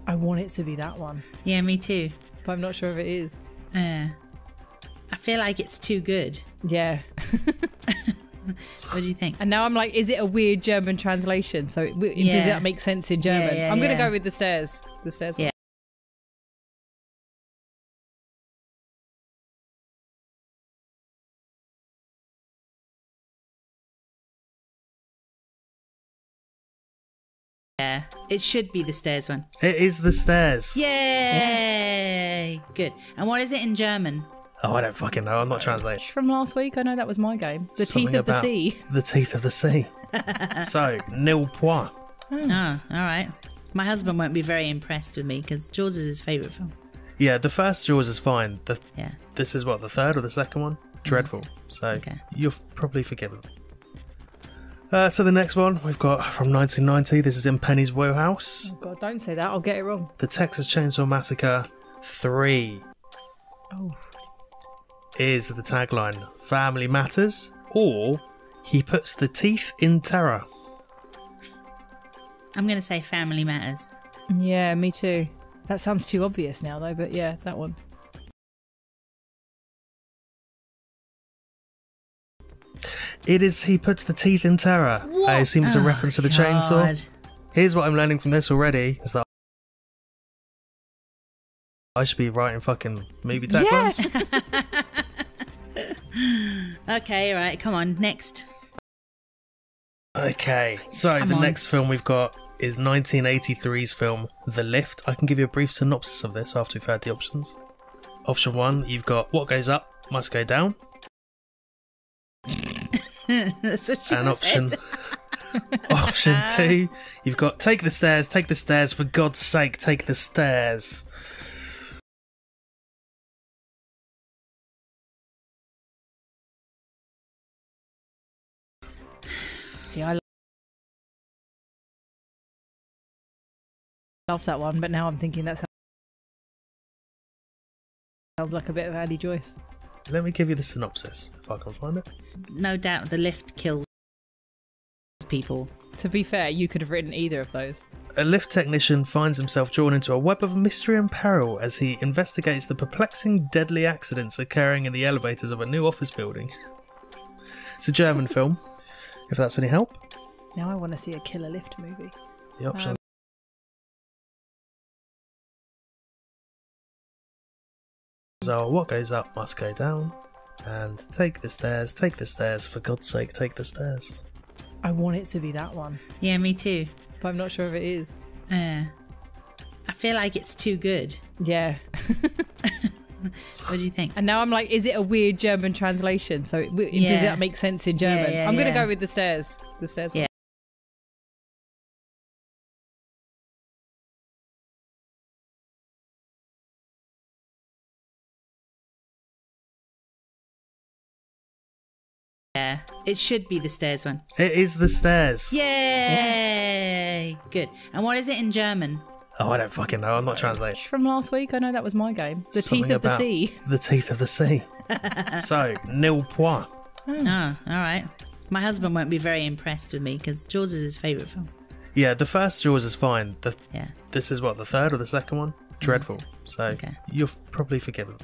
I want it to be that one, Yeah, me too. but I'm not sure if it is. Yeah. I feel like it's too good. Yeah. *laughs* What do you think? And now I'm like, is it a weird German translation? So it, w does that make sense in German? yeah, I'm going to yeah. go with the stairs. The stairs. one. Yeah. Yeah, it should be the stairs one. It is the stairs. Yay! Good. And what is it in German? Oh, I don't fucking know. I'm not translating. From last week, I know that was my game. The Something teeth of the sea. The teeth of the sea. *laughs* so, nil point. Hmm. Oh, all right. My husband won't be very impressed with me because Jaws is his favourite film. Yeah, the first Jaws is fine. The, Yeah. this is what the third or the second one. Mm-hmm. Dreadful. So Okay. you're probably forgiven. Uh, so the next one we've got from 1990. This is in Penny's Wheelhouse. Oh, God, don't say that. I'll get it wrong. The Texas Chainsaw Massacre 3 Oh. is the tagline Family Matters or He Puts the Teeth in Terror. I'm going to say Family Matters. Yeah, me too. That sounds too obvious now, though, but yeah, that one. It is He Puts the Teeth in Terror. I assume it's a Oh, reference to the chainsaw. Here's what I'm learning from this already is that I should be writing fucking movie taglines. *laughs* Okay, all right. Come on, next. Okay, so Come the on. next film we've got is 1983's film The Lift. I can give you a brief synopsis of this after we've heard the options. Option one, you've got What Goes Up Must Go Down, *laughs* That's what she and said. *laughs* option option *laughs* two, you've got Take the Stairs, Take the Stairs, for God's sake, take the stairs. See, I love that one, but now I'm thinking that sounds like a bit of Andy Joyce. Let me give you the synopsis if I can find it. No doubt the lift kills people. To be fair, you could have written either of those. A lift technician finds himself drawn into a web of mystery and peril as he investigates the perplexing, deadly accidents occurring in the elevators of a new office building. it's a German film, if that's any help. Now I want to see a killer lift movie. The options are What Goes Up Must Go Down, and Take the Stairs, Take the Stairs, for God's sake, take the stairs. I want it to be that one, Yeah, me too. but I'm not sure if it is. Yeah. I feel like it's too good. Yeah. *laughs* What do you think? And now I'm like, is it a weird German translation? So it, w does that make sense in German? yeah, I'm going to yeah. go with the stairs. The stairs. one. Yeah. Yeah, it should be the stairs one. It is the stairs. Yay! Good. And what is it in German? Oh, I don't fucking know. I'm not translating. From last week, I know that was my game. The Something Teeth of the Sea. The teeth of the sea. *laughs* so, nil point. Hmm. Oh, all right. My husband won't be very impressed with me because Jaws is his favourite film. Yeah, the first Jaws is fine. The, Yeah. this is what, the third or the second one? Mm-hmm. Dreadful. So, Okay. you're probably forgiven.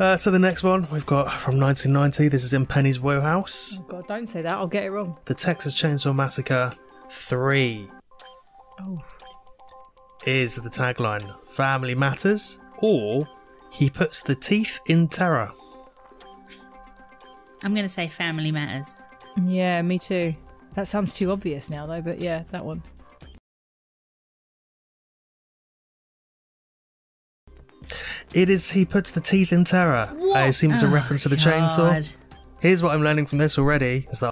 Uh, so, the next one we've got from 1990. This is in Penny's Wheelhouse. Oh God, don't say that. I'll get it wrong. The Texas Chainsaw Massacre 3 Oh, is the tagline Family Matters or He Puts the Teeth in Terror. I'm going to say Family Matters. yeah, me too. That sounds too obvious now, though. But yeah, that one. It is He Puts the Teeth in Terror. I assume it's a Oh, reference to the chainsaw. Here's what I'm learning from this already is that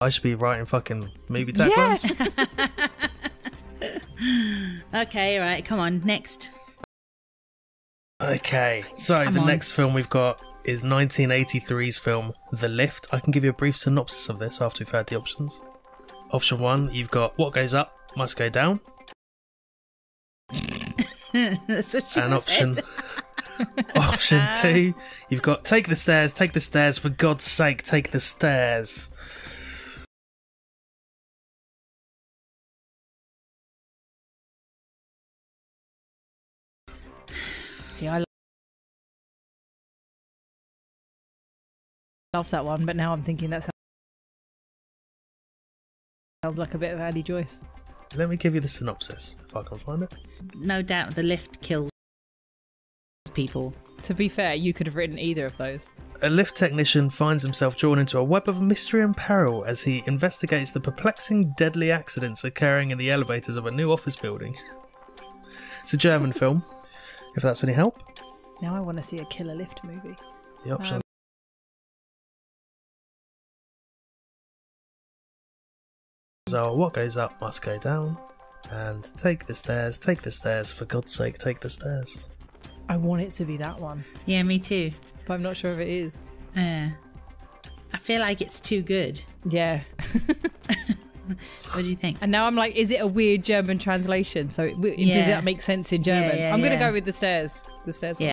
I should be writing fucking movie taglines. *laughs* Okay, all right. Come on. Next. Okay, so Come the on. next film we've got is 1983's film The Lift. I can give you a brief synopsis of this after we've heard the options. Option one, you've got What Goes Up Must Go Down. *laughs* That's what she and option said. option *laughs* two, you've got Take the Stairs, Take the Stairs, for God's sake, take the stairs. See, I love that one, but now I'm thinking that sounds- sounds like a bit of Andy Joyce. Let me give you the synopsis if I can find it. No doubt the lift kills people. To be fair, you could have written either of those. A lift technician finds himself drawn into a web of mystery and peril as he investigates the perplexing, deadly accidents occurring in the elevators of a new office building. *laughs* it's a German film, if that's any help. Now I want to see a killer lift movie. The options um, are What Goes Up Must Go Down, and Take the Stairs, Take the Stairs, for God's sake, take the stairs. I want it to be that one, Yeah, me too. but I'm not sure if it is. Yeah. I feel like it's too good. Yeah. *laughs* What do you think? And now I'm like, is it a weird German translation? So it, w- does Yeah. that make sense in German? yeah, I'm going to yeah. go with the stairs. The stairs. Yeah.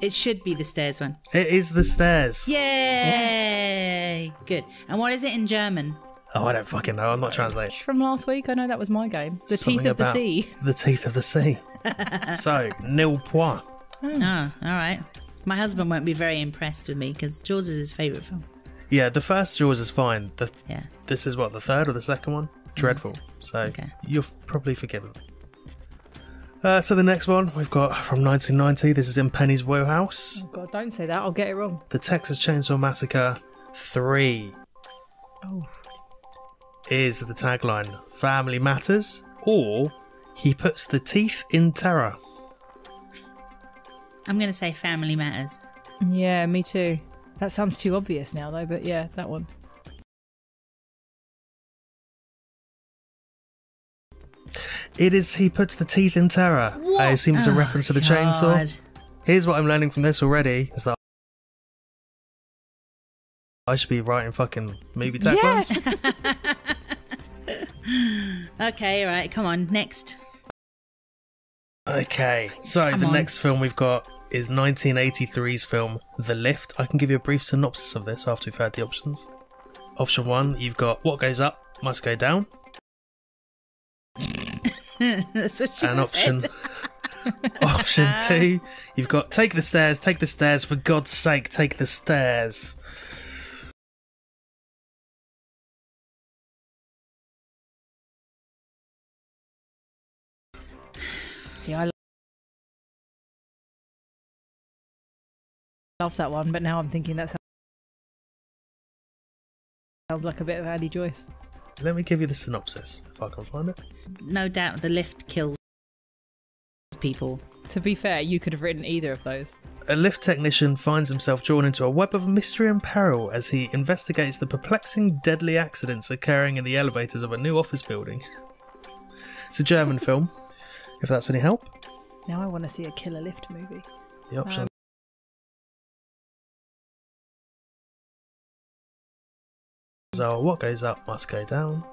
It should be the stairs one. It is the stairs. Yay! Good. And what is it in German? Oh, I don't fucking know. I'm not translating. From last week, I know that was my game. The Something Teeth of the Sea. The teeth of the sea. *laughs* so, nil point. Hmm. Oh, all right. My husband won't be very impressed with me because Jaws is his favourite film. Yeah, the first Jaws is fine. The, Yeah. this is what, the third or the second one? Mm. Dreadful. So, Okay. you're probably forgiven. Uh, so, the next one we've got from 1990. This is in Penny's Wheelhouse. Oh God, don't say that. I'll get it wrong. The Texas Chainsaw Massacre 3 Oh, is the tagline Family Matters or He Puts the Teeth in Terror. I'm going to say Family Matters. yeah, me too. That sounds too obvious now, though. But yeah, that one. It is He Puts the Teeth in Terror. I assume it's a Oh, reference to the chainsaw. Here's what I'm learning from this already is that I should be writing fucking movie taglines. *laughs* *laughs* Okay, all right. Come on. Next. Okay, so Come the on. next film we've got is 1983's film The Lift. I can give you a brief synopsis of this after we've heard the options. Option one, you've got What Goes Up Must Go Down, *laughs* That's what she and option said. *laughs* option two, you've got Take the Stairs, Take the Stairs, for God's sake, take the stairs. See, I love that one, but now I'm thinking that sounds- sounds like a bit of Andy Joyce. Let me give you the synopsis if I can find it. No doubt the lift kills people. To be fair, you could have written either of those. A lift technician finds himself drawn into a web of mystery and peril as he investigates the perplexing, deadly accidents occurring in the elevators of a new office building. *laughs* it's a German film, if that's any help. Now I want to see a killer lift movie. The options. So, what goes up must go down.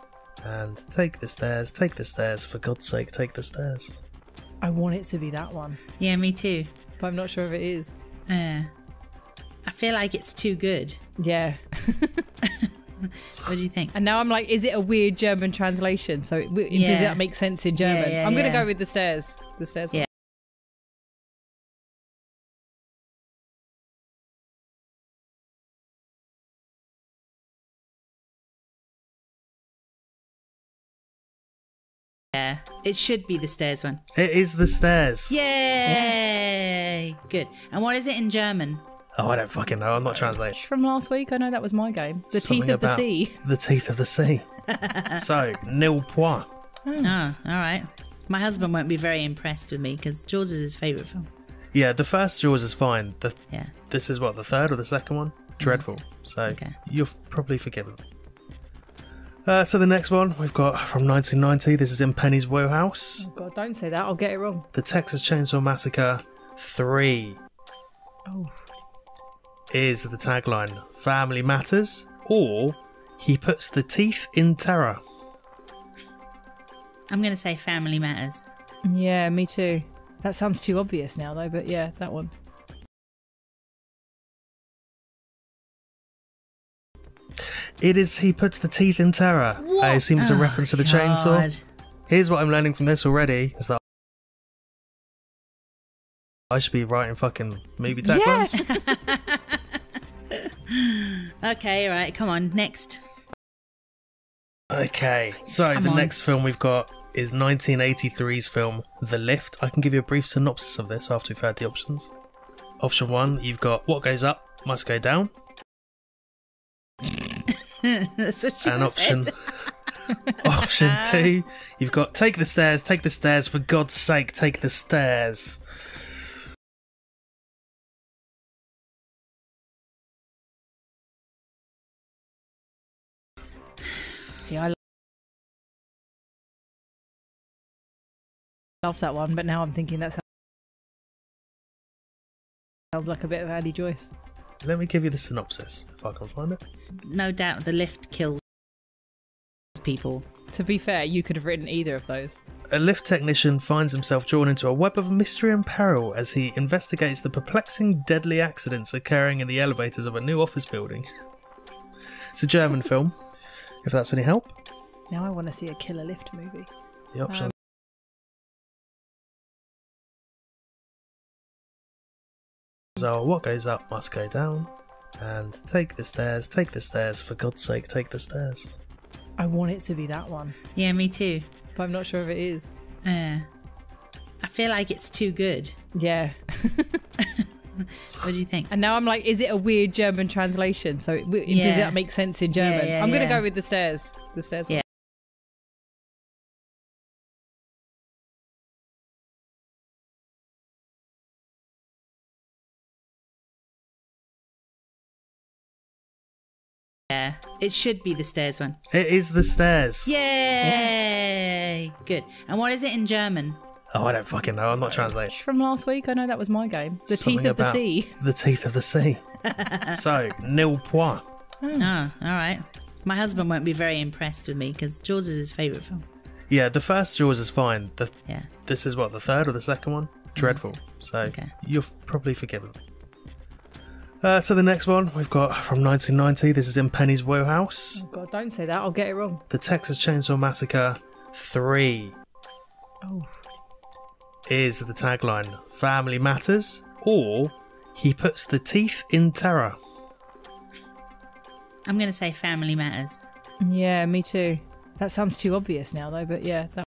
And take the stairs, take the stairs, for God's sake, take the stairs. I want it to be that one, Yeah, me too. but I'm not sure if it is. Yeah. I feel like it's too good. Yeah. *laughs* What do you think? And now I'm like, is it a weird German translation? So it, does that make sense in German? yeah, I'm going to yeah. go with the stairs. The stairs. one. Yeah. Yeah, it should be the stairs one. It is the stairs. Yay! Good. And what is it in German? Oh, I don't fucking know. I'm not translating. From last week, I know that was my game. The Something Teeth of the Sea. The teeth of the sea. *laughs* so, nil point. Hmm. Oh, all right. My husband won't be very impressed with me because Jaws is his favourite film. Yeah, the first Jaws is fine. The, Yeah. this is what, the third or the second one? Mm-hmm. Dreadful. So, Okay. you're probably forgiven. Uh, so, the next one we've got from 1990. This is in Penny's Wheelhouse. Oh, God, don't say that. I'll get it wrong. The Texas Chainsaw Massacre 3 Oh. is the tagline Family Matters or He Puts the Teeth in Terror. I'm going to say Family Matters. Yeah, me too. That sounds too obvious now, though, but yeah, that one. It is He Puts the Teeth in Terror. I assume it's a oh, reference to the chainsaw. Oh, Here's what I'm learning from this already is that I should be writing fucking movie taglines. *laughs* Okay, all right. Come on. Next. Okay, so Come the on. next film we've got is 1983's film The Lift. I can give you a brief synopsis of this after we've heard the options. Option one, you've got What Goes Up Must Go Down. *laughs* That's what she And option said. *laughs* option uh-huh. two, you've got Take the Stairs, Take the Stairs, for God's sake, take the stairs. See, I love that one, but now I'm thinking that sounds like a bit of Andy Joyce. Let me give you the synopsis if I can find it. No doubt the lift kills people. To be fair, you could have written either of those. A lift technician finds himself drawn into a web of mystery and peril as he investigates the perplexing, deadly accidents occurring in the elevators of a new office building. *laughs* it's a German film, if that's any help. Now I want to see a killer lift movie. The options. So, what goes up must go down. And take the stairs, take the stairs, for God's sake, take the stairs. I want it to be that one, Yeah, me too. but I'm not sure if it is. Yeah. I feel like it's too good. *laughs* Yeah. What do you think? And now I'm like, is it a weird German translation? So it, does Yeah. that make sense in German? yeah, I'm going to yeah. go with the stairs. The stairs. one. Yeah. Yeah, it should be the stairs one. It is the stairs. Yay! Good. And what is it in German? Oh, I don't fucking know. I'm not translating. From last week, I know that was my game. The Something Teeth of the Sea. The teeth of the sea. *laughs* so, nil point. Hmm. Oh, all right. My husband won't be very impressed with me because Jaws is his favourite film. Yeah, the first Jaws is fine. The, Yeah. this is what, the third or the second one? Mm-hmm. Dreadful. So, Okay. you're probably forgiven. Uh, so, the next one we've got from 1990. This is in Penny's Wheelhouse. Oh God, don't say that. I'll get it wrong. The Texas Chainsaw Massacre 3 Oh. is the tagline Family Matters or He Puts the Teeth in Terror. I'm going to say Family Matters. Yeah, me too. That sounds too obvious now, though. But yeah, that